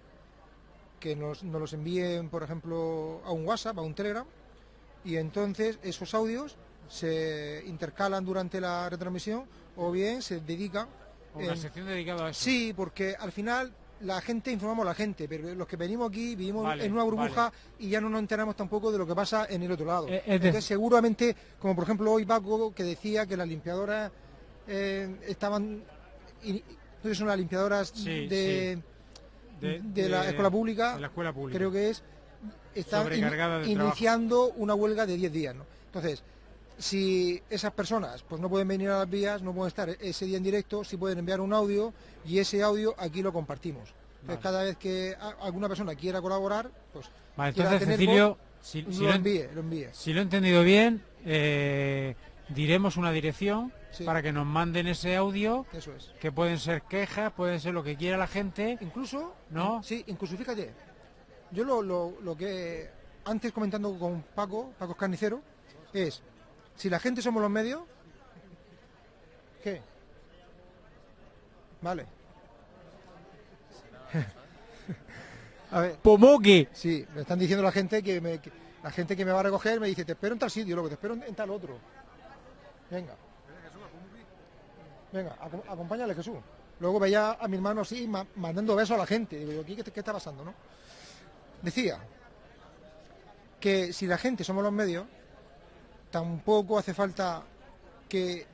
que nos, nos los envíen, por ejemplo, a un WhatsApp, a un Telegram, y entonces esos audios se intercalan durante la retransmisión o bien se dedican una en- sección dedicada a eso. Sí, porque al final la gente informamos a la gente, pero los que venimos aquí vivimos Vale, en una burbuja vale. y ya no nos enteramos tampoco de lo que pasa en el otro lado. Eh, Entonces seguramente, como por ejemplo hoy Paco que decía que las limpiadoras eh, estaban, y- entonces son las limpiadoras Sí, de, De- de la escuela pública, de la escuela pública. creo que es, están in- trabajo. iniciando una huelga de 10 días. ¿no? Entonces, si esas personas pues no pueden venir a las vías, no pueden estar ese día en directo, si pueden enviar un audio y ese audio aquí lo compartimos. Entonces, Vale. cada vez que a- alguna persona quiera colaborar, pues Vale, entonces tener Cecilio, voz, si, lo si lo, en- envíe, lo envíe. si lo he entendido bien, eh, diremos una dirección Sí. para que nos manden ese audio, Eso es. que pueden ser quejas, pueden ser lo que quiera la gente. Incluso, ¿No? Sí, incluso fíjate, yo lo, lo, lo que antes comentando con Paco, Paco Carnicero, es, si la gente somos los medios, ¿qué? Vale. A ver. ¡Pomoque! Sí, me están diciendo la gente que, me- que- la gente que me va a recoger me dice, te espero en tal sitio, luego te espero en, en tal otro. Venga. Venga, acom- acompáñale Jesús. Luego veía a mi hermano así ma- mandando besos a la gente. Digo, ¿qué, qué está pasando, no? Decía que si la gente somos los medios, tampoco hace falta que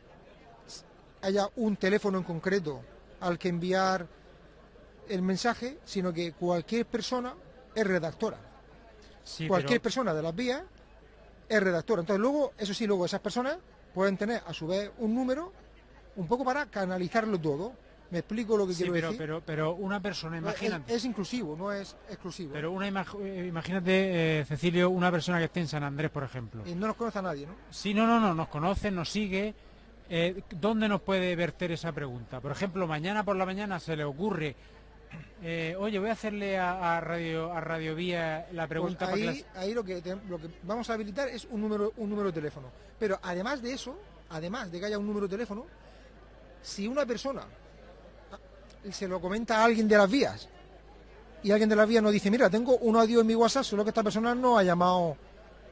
haya un teléfono en concreto al que enviar el mensaje, sino que cualquier persona es redactora. Sí, cualquier pero- persona de las vías es redactora. Entonces luego, eso sí, luego esas personas pueden tener a su vez un número un poco para canalizarlo todo. Me explico lo que Sí, quiero pero, decir. pero, pero una persona, es- imagínate. Es, inclusivo, no es exclusivo. Pero una imag- eh, imagínate, eh, Cecilio, una persona que esté en San Andrés, por ejemplo. Y no nos conoce a nadie, ¿no? Sí, no, no, no, nos conoce, nos sigue. Eh, ¿Dónde nos puede verter esa pregunta? Por ejemplo, mañana por la mañana se le ocurre, eh, oye, voy a hacerle a, a Radio a Radio Vía la pregunta Pues para que ahí, las- ahí lo que te- lo que vamos a habilitar es un número un número de teléfono. Pero además de eso, además de que haya un número de teléfono, si una persona se lo comenta a alguien de las vías y alguien de las vías nos dice, mira, tengo un audio en mi WhatsApp, solo que esta persona no ha llamado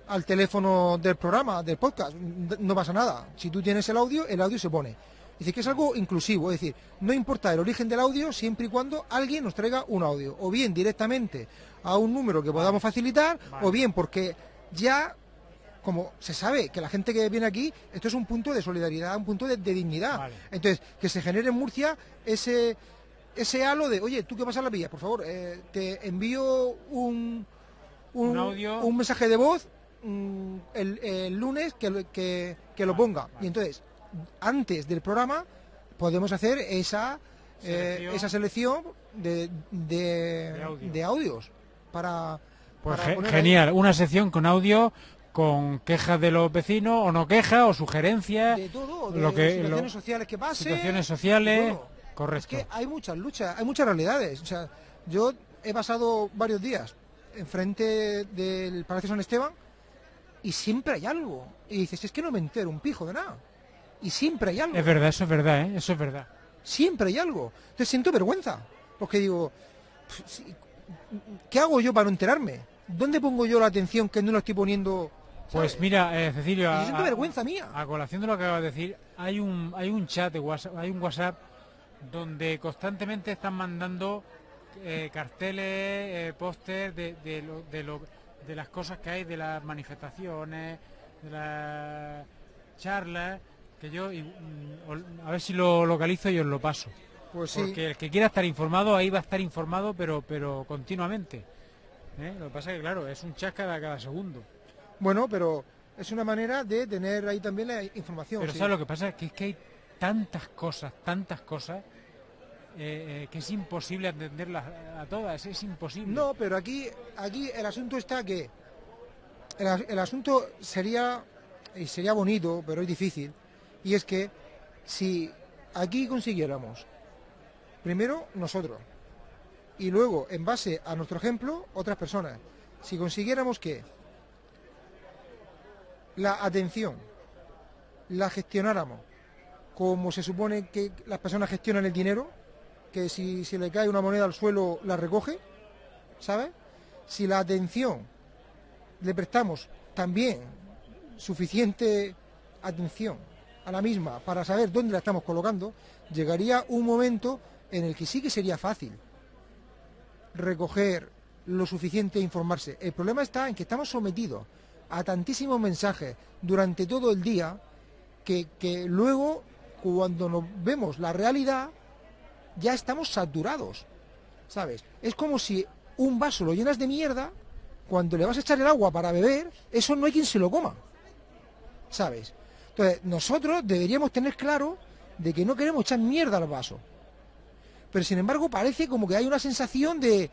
al teléfono del programa, del podcast, no pasa nada. Si tú tienes el audio, el audio se pone. Dice que es algo inclusivo, es decir, no importa el origen del audio siempre y cuando alguien nos traiga un audio, o bien directamente a un número que podamos facilitar, Vale. o bien porque ya, como se sabe que la gente que viene aquí, esto es un punto de solidaridad, un punto de, de dignidad. Vale. Entonces, que se genere en Murcia ese, ese halo de, oye, tú que vas a la vía, por favor, eh, te envío un, Un audio. un mensaje de voz mm, el, el lunes que, lo- que, que lo Vale, ponga. vale. Y entonces, antes del programa, podemos hacer esa, eh, Selección. esa selección de, de, De audio. de audios para... Pues para ge- poner ahí. genial, una sección con audio, con quejas de los vecinos o no quejas o sugerencias, de todo, de lo que- situaciones lo- sociales que pasen. situaciones sociales. Correcto. Es que hay muchas luchas, hay muchas realidades. O sea, yo he pasado varios días enfrente del Palacio San Esteban y siempre hay algo. Y dices, es que no me entero un pijo de nada. Y siempre hay algo. Es verdad, eso es verdad, ¿eh? eso es verdad. Siempre hay algo. Entonces siento vergüenza. Porque digo, "Pf, si- ¿qué hago yo para no enterarme? ¿Dónde pongo yo la atención que no lo estoy poniendo? Pues mira, eh, Cecilio, siento a- vergüenza mía. a colación de lo que acabas de decir, hay un hay un chat de WhatsApp, hay un WhatsApp donde constantemente están mandando eh, carteles, eh, pósters de, de, lo- de, lo- de las cosas que hay, de las manifestaciones, de las charlas, que yo y, mm, a ver si lo localizo y os lo paso. Pues sí. Porque el que quiera estar informado, ahí va a estar informado, pero, pero continuamente. ¿eh? Lo que pasa es que, claro, es un chasca de cada segundo. Bueno, pero es una manera de tener ahí también la información. Pero sí. ¿sabes lo que pasa? Que es que hay tantas cosas, tantas cosas, eh, eh, que es imposible atenderlas a todas, es imposible. No, pero aquí, aquí el asunto está que el, el asunto sería y sería bonito, pero es difícil, y es que si aquí consiguiéramos primero nosotros y luego en base a nuestro ejemplo otras personas, si consiguiéramos que la atención la gestionáramos como se supone que las personas gestionan el dinero, que si se le cae una moneda al suelo la recoge, ¿sabes? Si la atención le prestamos también suficiente atención a la misma para saber dónde la estamos colocando, llegaría un momento en el que sí que sería fácil recoger lo suficiente e informarse. El problema está en que estamos sometidos a tantísimos mensajes durante todo el día que, que luego cuando nos vemos la realidad ya estamos saturados. ¿Sabes? Es como si un vaso lo llenas de mierda, cuando le vas a echar el agua para beber, eso no hay quien se lo coma. ¿Sabes? Entonces, nosotros deberíamos tener claro de que no queremos echar mierda al vaso. Pero sin embargo parece como que hay una sensación de,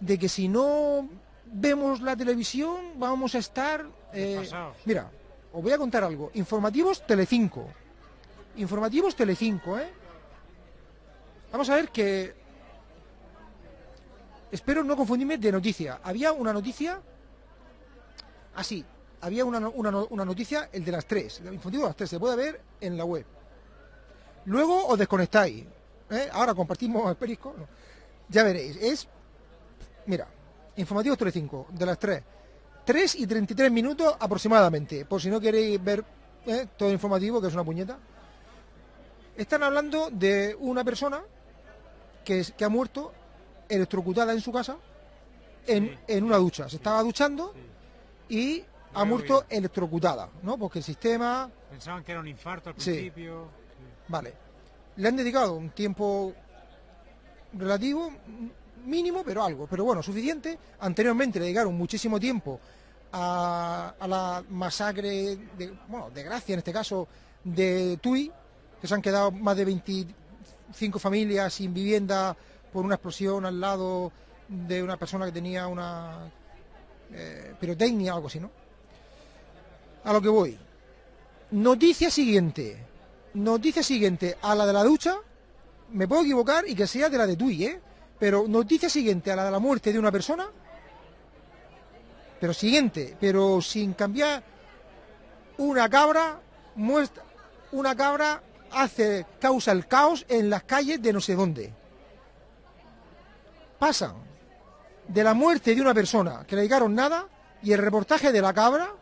de que si no vemos la televisión vamos a estar... eh, mira, os voy a contar algo. Informativos Telecinco. Informativos Telecinco, ¿eh? Vamos a ver que... Espero no confundirme de noticia. Había una noticia... Así, había una, una una noticia, el de las 3. El informativo de las 3, se puede ver en la web. Luego os desconectáis. ¿eh? Ahora compartimos el perisco. Ya veréis, es... Mira, informativos Telecinco, de las 3. 3 y 33 minutos aproximadamente, por si no queréis ver ¿eh? todo el informativo, que es una puñeta. Están hablando de una persona que, es- que ha muerto electrocutada en su casa en, en una ducha. Se estaba duchando y ha muerto electrocutada, ¿no? Porque el sistema Pensaban que era un infarto al Sí. principio. Vale. Le han dedicado un tiempo relativo, mínimo, pero algo. Pero bueno, suficiente. Anteriormente le dedicaron muchísimo tiempo a, a la masacre, de, bueno, de Gracia en este caso, de Tui, que se han quedado más de 25 familias sin vivienda por una explosión al lado de una persona que tenía una eh, pirotecnia o algo así, ¿no? A lo que voy. Noticia siguiente. Noticia siguiente a la de la ducha. Me puedo equivocar y que sea de la de Tui, ¿eh? Pero noticia siguiente a la de la muerte de una persona. Pero siguiente, pero sin cambiar. Una cabra muestra. Una cabra hace. causa el caos en las calles de no sé dónde. Pasan de la muerte de una persona que le dedicaron nada y el reportaje de la cabra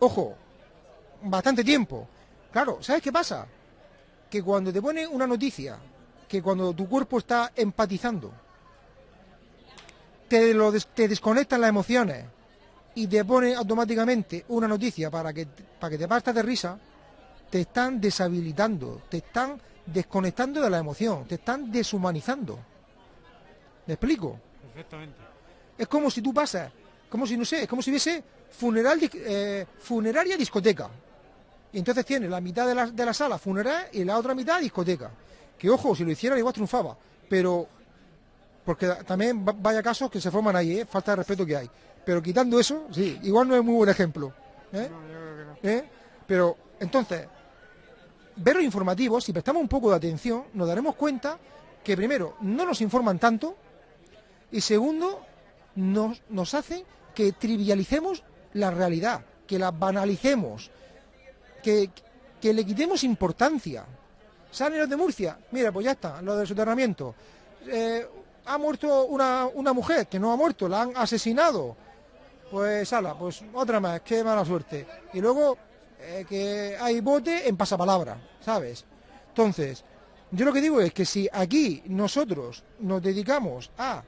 ojo, bastante tiempo. Claro, ¿sabes qué pasa? Que cuando te pone una noticia, que cuando tu cuerpo está empatizando, te, te desconectan las emociones y te pone automáticamente una noticia para que, para que te partas de risa, te están deshabilitando, te están desconectando de la emoción, te están deshumanizando. ¿Me explico? Perfectamente. Es como si tú pasas, como si no sé, es como si hubiese funeral, eh, funeraria discoteca. Y entonces tienes la mitad de la, de la sala funeral y la otra mitad discoteca. Que ojo, si lo hicieran igual triunfaba. Pero, porque también va- vaya casos que se forman ahí, ¿eh? falta de respeto que hay. Pero quitando eso, sí, igual no es muy buen ejemplo. ¿eh? ¿Eh? Pero entonces, ver los informativos, si prestamos un poco de atención, nos daremos cuenta que primero no nos informan tanto y segundo nos, nos hace que trivialicemos la realidad, que la banalicemos, que, que le quitemos importancia. ¿Salen los de Murcia? Mira, pues ya está, lo del soterramiento. Eh, ha muerto una, una mujer, que no ha muerto, la han asesinado. Pues ala, pues otra más, qué mala suerte. Y luego eh, que hay bote en pasapalabra, ¿sabes? Entonces, yo lo que digo es que si aquí nosotros nos dedicamos a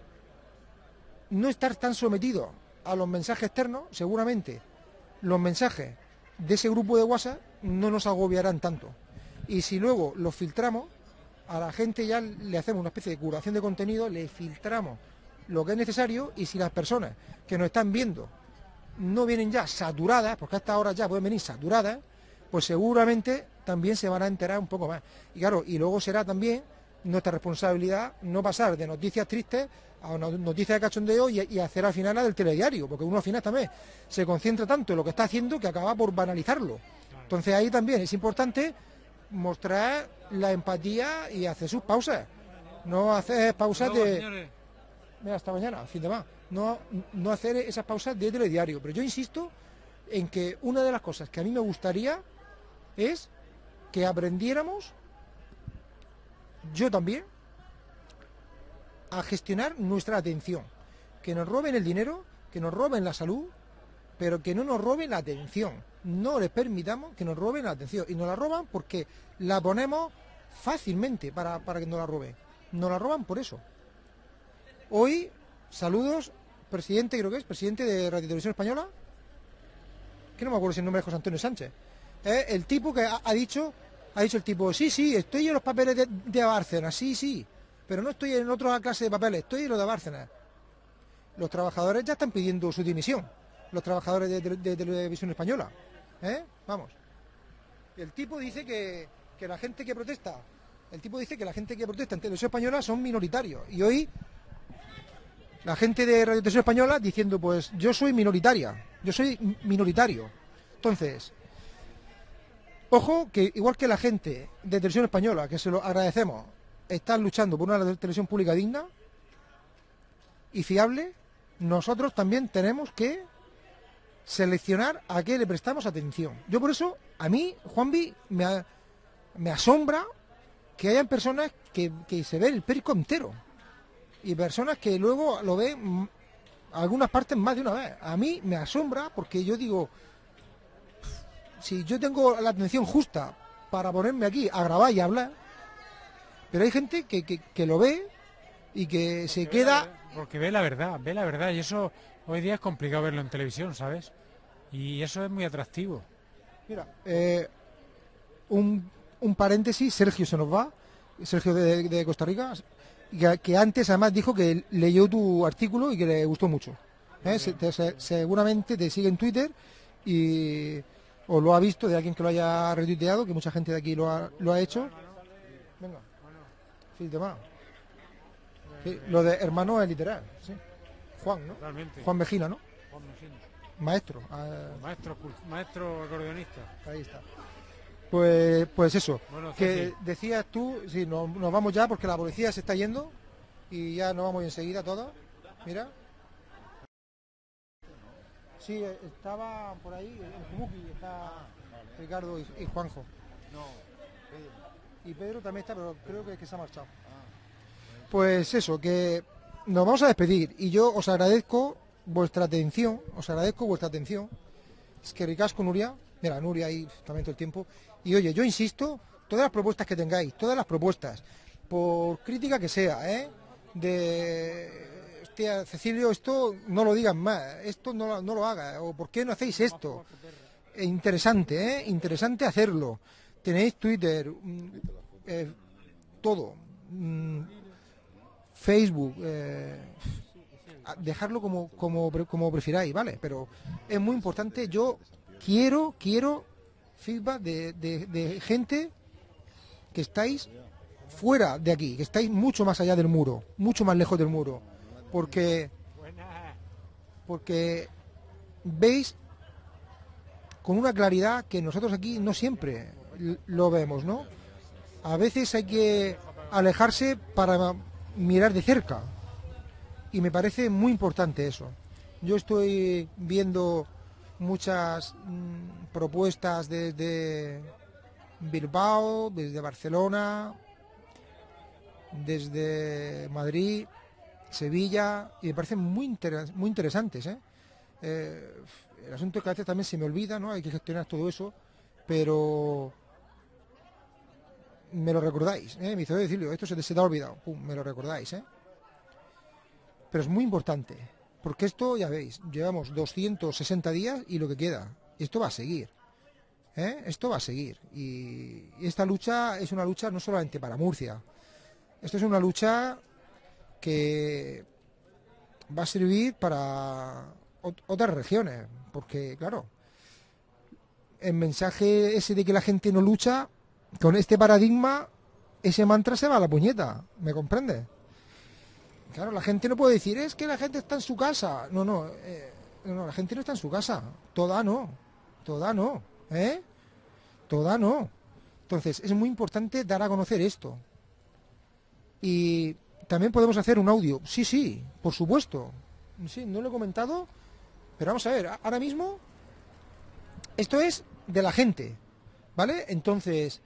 no estar tan sometidos a los mensajes externos, seguramente los mensajes de ese grupo de WhatsApp no nos agobiarán tanto. Y si luego los filtramos, a la gente ya le hacemos una especie de curación de contenido, le filtramos lo que es necesario y si las personas que nos están viendo no vienen ya saturadas, porque a esta hora ya pueden venir saturadas, pues seguramente también se van a enterar un poco más. Y claro, y luego será también nuestra responsabilidad no pasar de noticias tristes a una noticia de cachondeo y, y hacer al final la del telediario, porque uno al final también se concentra tanto en lo que está haciendo que acaba por banalizarlo. Entonces ahí también es importante mostrar la empatía y hacer sus pausas. No hacer pausas de... Mira, hasta mañana, fin de más. No, no hacer esas pausas de telediario. Pero yo insisto en que una de las cosas que a mí me gustaría es que aprendiéramos, yo también, a gestionar nuestra atención. Que nos roben el dinero, que nos roben la salud, pero que no nos roben la atención. No les permitamos que nos roben la atención. Y nos la roban porque la ponemos fácilmente para, para que nos la roben. Nos la roban por eso. Hoy, saludos, presidente, creo que es, presidente de Radio Televisión Española, que no me acuerdo si el nombre es José Antonio Sánchez. El tipo que ha, dicho, ha dicho el tipo, sí, sí, estoy en los papeles de, de sí, sí, pero no estoy en otra clase de papeles, estoy en los de Bárcenas. Los trabajadores ya están pidiendo su dimisión, los trabajadores de, de- de Televisión Española. ¿eh? Vamos. El tipo dice que, que la gente que protesta, el tipo dice que la gente que protesta en Televisión Española son minoritarios. Y hoy la gente de Radio Televisión Española diciendo, pues yo soy minoritaria, yo soy minoritario. Entonces, ojo que igual que la gente de Televisión Española, que se lo agradecemos, están luchando por una televisión pública digna y fiable, nosotros también tenemos que seleccionar a qué le prestamos atención. Yo por eso, a mí, Juanvi, me, asombra que hayan personas que, que se ven el perico entero y personas que luego lo ven algunas partes más de una vez. A mí me asombra porque yo digo, si yo tengo la atención justa para ponerme aquí a grabar y hablar, pero hay gente que, que- que lo ve y que se queda... Porque ve la verdad, ve la verdad. Y eso hoy día es complicado verlo en televisión, ¿sabes? Y eso es muy atractivo. Mira, eh, un, un paréntesis, Sergio se nos va, Sergio de, de Costa Rica, que, que antes además dijo que leyó tu artículo y que le gustó mucho. ¿eh? Se- te- se- seguramente te sigue en Twitter y o lo ha visto de alguien que lo haya retuiteado, que mucha gente de aquí lo ha, lo ha hecho. Venga. Sí, lo de hermano es literal, sí. Juan, ¿no? Totalmente. Juan Mejina, ¿no? Juan Mejina. Maestro. ah, Maestro, maestro acordeonista. Ahí está. Pues, pues eso, Bueno, que decías tú, sí, nos, nos vamos ya porque la policía se está yendo y ya nos vamos enseguida todos. Mira. Sí, eh, estaba por ahí el Jumuki, está Ricardo y, y Juanjo. Y Pedro también está, pero creo que, que se ha marchado. Pues eso, que nos vamos a despedir y yo os agradezco vuestra atención, os agradezco vuestra atención. Es que ricasco Nuria, mira, Nuria ahí también todo el tiempo. Y oye, yo insisto, todas las propuestas que tengáis, todas las propuestas, por crítica que sea, ¿eh? De, Cecilio, esto no lo digas más, esto no, no lo hagas, o por qué no hacéis esto. Eh, interesante. Interesante hacerlo. Tenéis Twitter, mm, eh, todo. mm, Facebook, eh, dejarlo como, como, como prefiráis, ¿vale? Pero es muy importante, yo quiero, quiero feedback de, de- gente que estáis fuera de aquí, que estáis mucho más allá del muro, mucho más lejos del muro, porque, porque veis con una claridad que nosotros aquí no siempre lo vemos, ¿no? A veces hay que alejarse para mirar de cerca. Y me parece muy importante eso. Yo estoy viendo muchas mm, propuestas desde Bilbao, desde Barcelona, desde Madrid, Sevilla, y me parecen muy, interes- muy interesantes. ¿eh? Eh, el asunto que a veces también se me olvida. Hay que gestionar todo eso, pero me lo recordáis, ¿eh? Me "Oye, Cecilio, esto se se te ha olvidado. Me lo recordáis, ¿eh? Pero es muy importante, porque esto, ya veis, llevamos 260 días y lo que queda. Esto va a seguir. ¿eh? Esto va a seguir. Y, esta lucha es una lucha no solamente para Murcia. Esto es una lucha que va a servir para ot- otras regiones. Porque, claro, el mensaje ese de que la gente no lucha, con este paradigma, ese mantra se va a la puñeta. ¿Me comprende? Claro, la gente no puede decir, es que la gente está en su casa. No, no, eh, no, no, la gente no está en su casa. Toda no. Toda no. ¿Eh? Toda no. Entonces, es muy importante dar a conocer esto. Y también podemos hacer un audio. Sí, sí, por supuesto. Sí, no lo he comentado, pero vamos a ver, ahora mismo esto es de la gente, ¿vale? Entonces,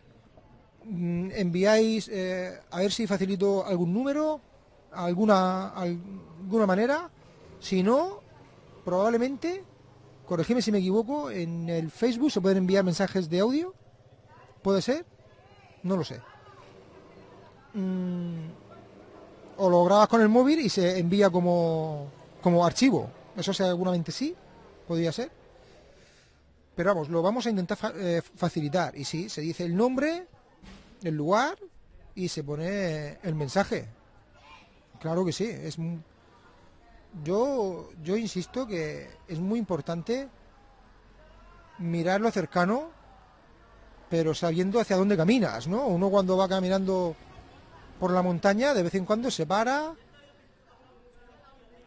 mm, enviáis, eh, a ver si facilito algún número, alguna, alguna manera. Si no, probablemente, corregime si me equivoco, en el Facebook se pueden enviar mensajes de audio. ¿Puede ser? No lo sé. Mm, o lo grabas con el móvil y se envía como, como archivo. Eso seguramente sí, podría ser. Pero vamos, lo vamos a intentar eh, facilitar. Y sí, se dice el nombre, el lugar y se pone el mensaje. Claro que sí. Es yo, yo insisto que es muy importante mirarlo cercano, pero sabiendo hacia dónde caminas, ¿no? Uno cuando va caminando por la montaña, de vez en cuando se para,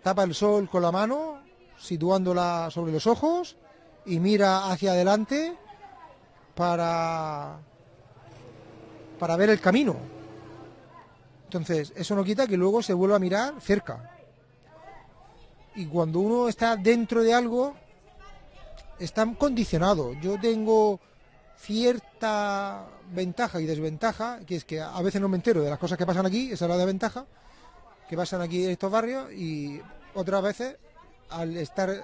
tapa el sol con la mano, situándola sobre los ojos y mira hacia adelante para para ver el camino. Entonces, eso no quita que luego se vuelva a mirar cerca. Y cuando uno está dentro de algo, está condicionado. Yo tengo cierta ventaja y desventaja, que es que a veces no me entero de las cosas que pasan aquí, esa es la desventaja, que pasan aquí en estos barrios, y otras veces, al estar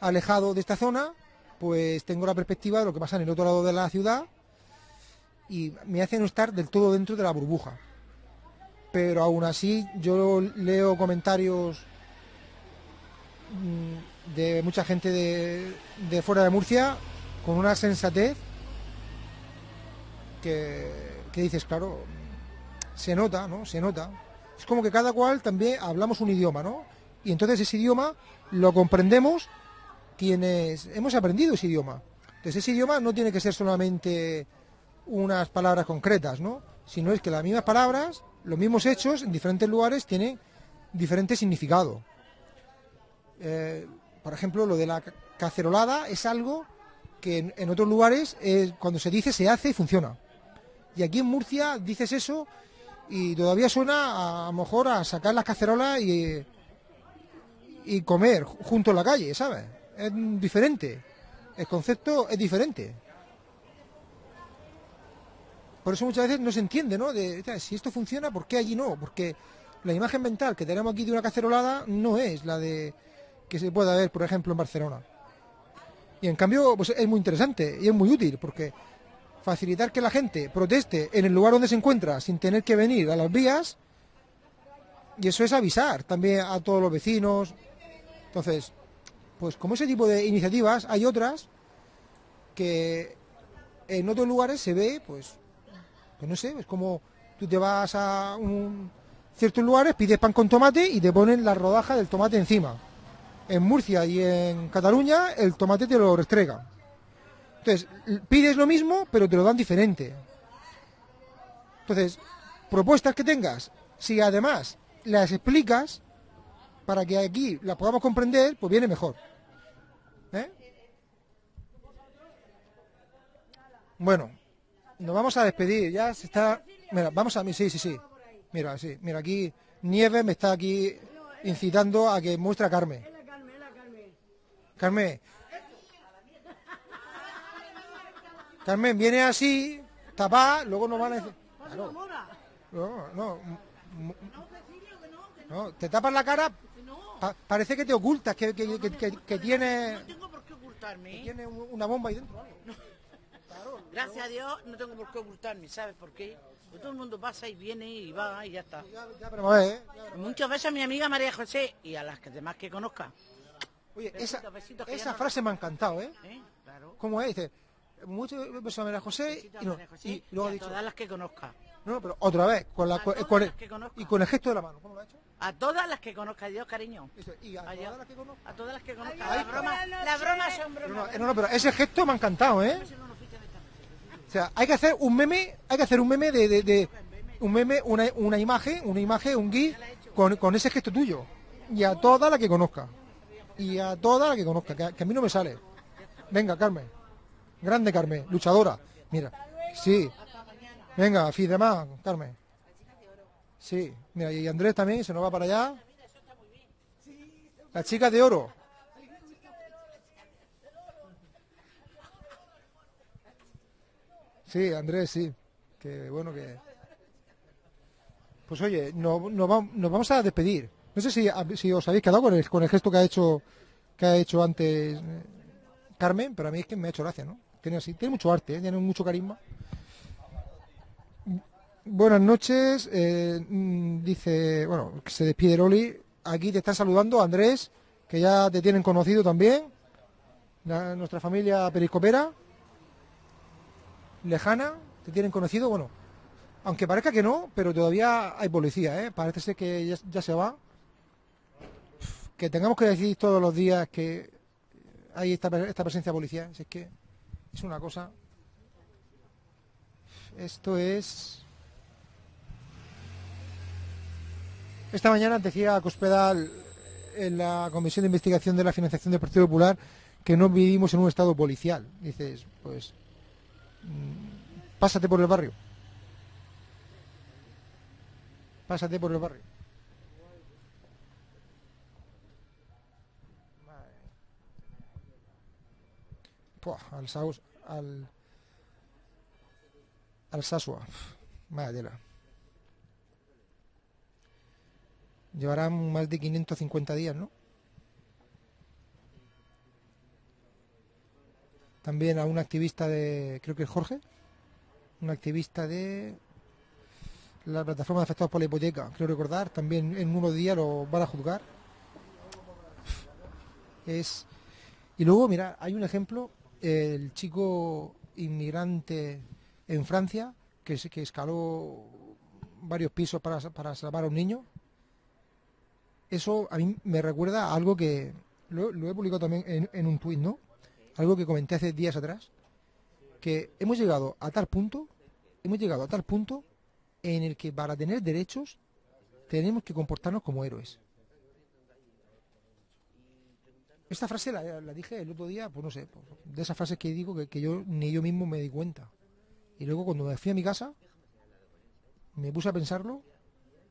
alejado de esta zona, pues tengo la perspectiva de lo que pasa en el otro lado de la ciudad y me hace no estar del todo dentro de la burbuja. Pero aún así yo leo comentarios de mucha gente de, de fuera de Murcia con una sensatez que, que dices, claro, se nota, ¿no? Se nota. Es como que cada cual también hablamos un idioma, ¿no? Y entonces ese idioma lo comprendemos quienes hemos aprendido ese idioma. Entonces ese idioma no tiene que ser solamente unas palabras concretas, ¿no? Sino es que las mismas palabras, los mismos hechos en diferentes lugares tienen diferente significado. Eh, por ejemplo, lo de la ca- cacerolada es algo que en, otros lugares es- cuando se dice se hace y funciona. Y aquí en Murcia dices eso y todavía suena a, lo mejor a sacar las cacerolas y, y comer ju- junto en la calle, ¿sabes? Es diferente. El concepto es diferente. Por eso muchas veces no se entiende, ¿no? De, "Hostia, si esto funciona, ¿por qué allí no? Porque la imagen mental que tenemos aquí de una cacerolada no es la de que se pueda ver, por ejemplo, en Barcelona. Y en cambio, pues es muy interesante y es muy útil, porque facilitar que la gente proteste en el lugar donde se encuentra sin tener que venir a las vías, y eso es avisar también a todos los vecinos. Entonces, pues como ese tipo de iniciativas, hay otras que en otros lugares se ve, pues, pues no sé, es como tú te vas a un, ciertos lugares, pides pan con tomate y te ponen la rodaja del tomate encima. En Murcia y en Cataluña el tomate te lo restregan. Entonces, pides lo mismo, pero te lo dan diferente. Entonces, propuestas que tengas, si además las explicas para que aquí las podamos comprender, pues viene mejor. ¿Eh? Bueno, nos vamos a despedir, ya se está... Mira, vamos a... Sí, sí, sí. Mira, sí, mira, aquí Nieves me está aquí incitando a que muestre a Carmen. Carmen. Carmen, viene así, tapá, luego nos van a decir... Claro. No, no, no, te tapas la cara, pa- parece que te ocultas, que, que, que, que- que tiene, No tengo por qué ocultarme. ¿eh? tiene un- una bomba ahí dentro. Gracias a Dios no tengo por qué ocultarme, ¿sabes por qué? Porque todo el mundo pasa y viene y va y ya está. ¿eh? Muchas veces a mi amiga María José y a las demás que conozca. Oye, esa, esa frase me ha encantado, ¿eh? ¿Eh? Claro. ¿Cómo es? Dice, mucho beso a María José y, no, y luego ha y a dicho, todas las que conozca. no, pero otra vez, con, la, con, todas con el, las y con el gesto de la mano. ¿Cómo lo ha hecho? A todas las que conozca, Dios cariño. Y a Adiós. todas las que conozca. A todas las que conozca. Ay, Las bromas, las bromas son bromas. no, no, no, pero ese gesto me ha encantado, ¿eh? O sea, hay que hacer un meme, hay que hacer un meme de, de- de- un meme, una, una imagen, una imagen, un gif con, con ese gesto tuyo. Y a toda la que conozca. Y a toda la que conozca, que, a- mí no me sale. Venga, Carmen. Grande Carmen, luchadora. Mira, sí. Venga, Fidemás, Carmen. Sí, mira, y Andrés también se nos va para allá. La chica de oro. Sí, Andrés, sí. Que bueno que... Pues oye, no- nos, nos vamos a despedir. No sé si, si os habéis quedado con el, gesto que ha hecho que ha hecho antes eh, Carmen, pero a mí es que me ha hecho gracia, ¿no? Tiene, mucho arte, ¿eh? tiene mucho carisma. Buenas noches, eh, mm, dice, bueno, que se despide Loli. Aquí te están saludando Andrés, que ya te tienen conocido también. Nuestra familia periscopera lejana, te tienen conocido, bueno, aunque parezca que no, pero todavía hay policía, ¿eh? Parece ser que ya se va. Que tengamos que decir todos los días que hay esta, presencia policial, si es que es una cosa. Esto es... Esta mañana decía Cospedal en la Comisión de Investigación de la Financiación del Partido Popular que no vivimos en un estado policial. Dices, pues mm, pásate por el barrio. Pásate por el barrio. Al Saus, al al Sasua. Vaya tela. Llevarán más de 550 días, ¿no? También a un activista de, creo que es Jorge, un activista de la plataforma de afectados por la hipoteca, creo recordar, también en unos días lo van a juzgar. Es y luego, mira, hay un ejemplo, el chico inmigrante en Francia que, escaló varios pisos para, salvar a un niño. Eso a mí me recuerda a algo que lo, he publicado también en, en un tuit, ¿no? Algo que comenté hace días atrás, que hemos llegado a tal punto, hemos llegado a tal punto en el que para tener derechos tenemos que comportarnos como héroes. Esta frase la, dije el otro día, pues no sé, pues, de esas frases que digo que, yo ni yo mismo me di cuenta. Y luego cuando me fui a mi casa, me puse a pensarlo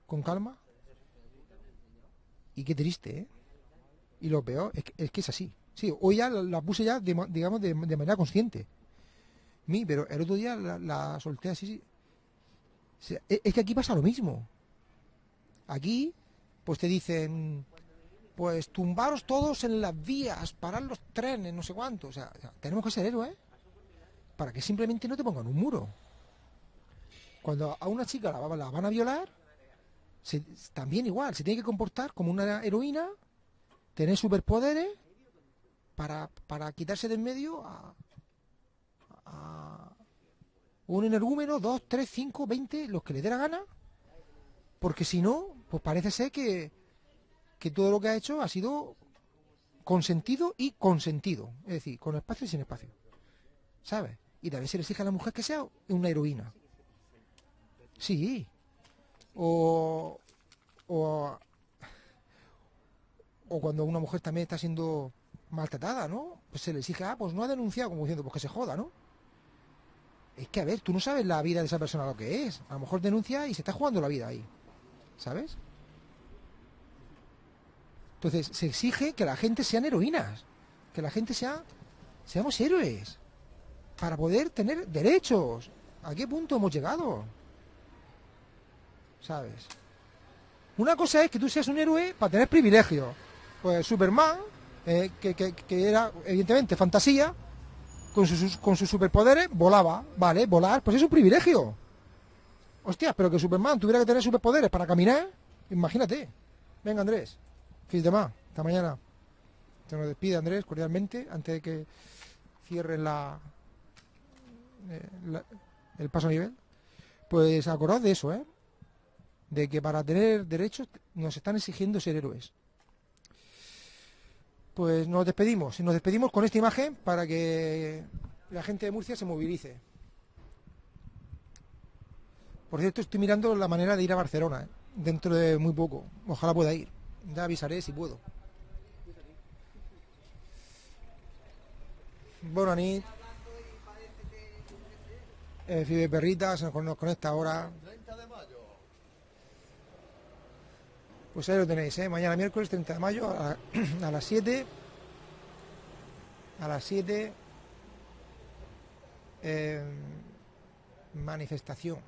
con calma. Y qué triste, ¿eh? Y lo peor es que es, así. Sí, hoy ya la, puse ya, de digamos, de, manera consciente. Mi, pero el otro día la, solté así, sí. E- es que aquí pasa lo mismo. Aquí, pues te dicen, pues tumbaros todos en las vías, parar los trenes, no sé cuánto. O sea, tenemos que ser héroes para que simplemente no te pongan un muro. Cuando a una chica la, va- la van a violar, también igual, se tiene que comportar como una heroína, tener superpoderes para, para quitarse de en medio a, a un energúmeno, dos, tres, cinco, veinte, los que le dé la gana, porque si no, pues parece ser que, que todo lo que ha hecho ha sido consentido y consentido, es decir, con espacio y sin espacio, ¿sabes? Y también se le exige a la mujer que sea una heroína. Sí. O, o, o cuando una mujer también está siendo maltratada, ¿no? Pues se le exige, ah, pues no ha denunciado, como diciendo, pues que se joda, ¿no? Es que, a ver, tú no sabes la vida de esa persona lo que es. A lo mejor denuncia y se está jugando la vida ahí. ¿Sabes? Entonces, se exige que la gente sean heroínas. Que la gente sea... Seamos héroes. Para poder tener derechos. ¿A qué punto hemos llegado? ¿Sabes? Una cosa es que tú seas un héroe para tener privilegios. Pues Superman, eh, que, que- que era evidentemente fantasía, con sus, con sus superpoderes volaba. Vale, volar, pues es un privilegio. Hostia, pero que Superman tuviera que tener superpoderes para caminar, imagínate. Venga, Andrés, fin de más, mañana. Se nos despide Andrés cordialmente antes de que cierren la, eh, la- el paso a nivel, pues acordad de eso, ¿eh? De que para tener derechos nos están exigiendo ser héroes. Pues nos despedimos, y nos despedimos con esta imagen para que la gente de Murcia se movilice. Por cierto, estoy mirando la manera de ir a Barcelona, ¿eh? dentro de muy poco. Ojalá pueda ir. Ya avisaré si puedo. Bona nit. Eh, Fide Perrita se nos conecta ahora. Pues ahí lo tenéis, ¿eh? mañana miércoles 30 de mayo a, la- a las 7. A las 7. eh, manifestación.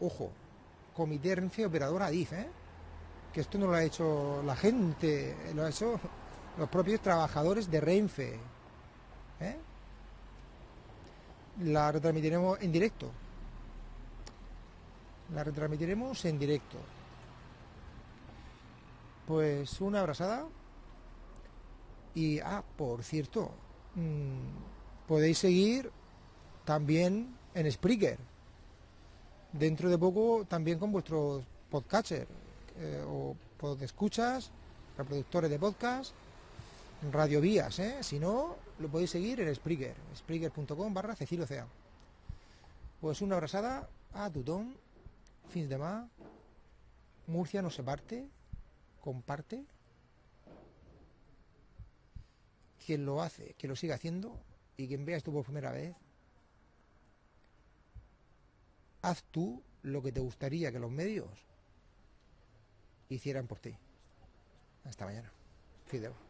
Ojo, Comité Renfe Operadora ADIF, ¿eh? Que esto no lo ha hecho la gente, lo ha hecho los propios trabajadores de Renfe. ¿eh? La retransmitiremos en directo. La retransmitiremos en directo. Pues una abrazada. Y, ah, por cierto, mm, podéis seguir también en Spreaker. Dentro de poco también con vuestros podcatchers eh, o escuchas, reproductores de podcast, radiovías, ¿eh? Si no, lo podéis seguir en Spreaker, spreaker.com barra Cecilio Cea. Pues una abrazada a Tutón, fins de más. Murcia no se parte, comparte. Quien lo hace, que lo siga haciendo y quien vea esto por primera vez, haz tú lo que te gustaría que los medios hicieran por ti. Hasta mañana. Fideo.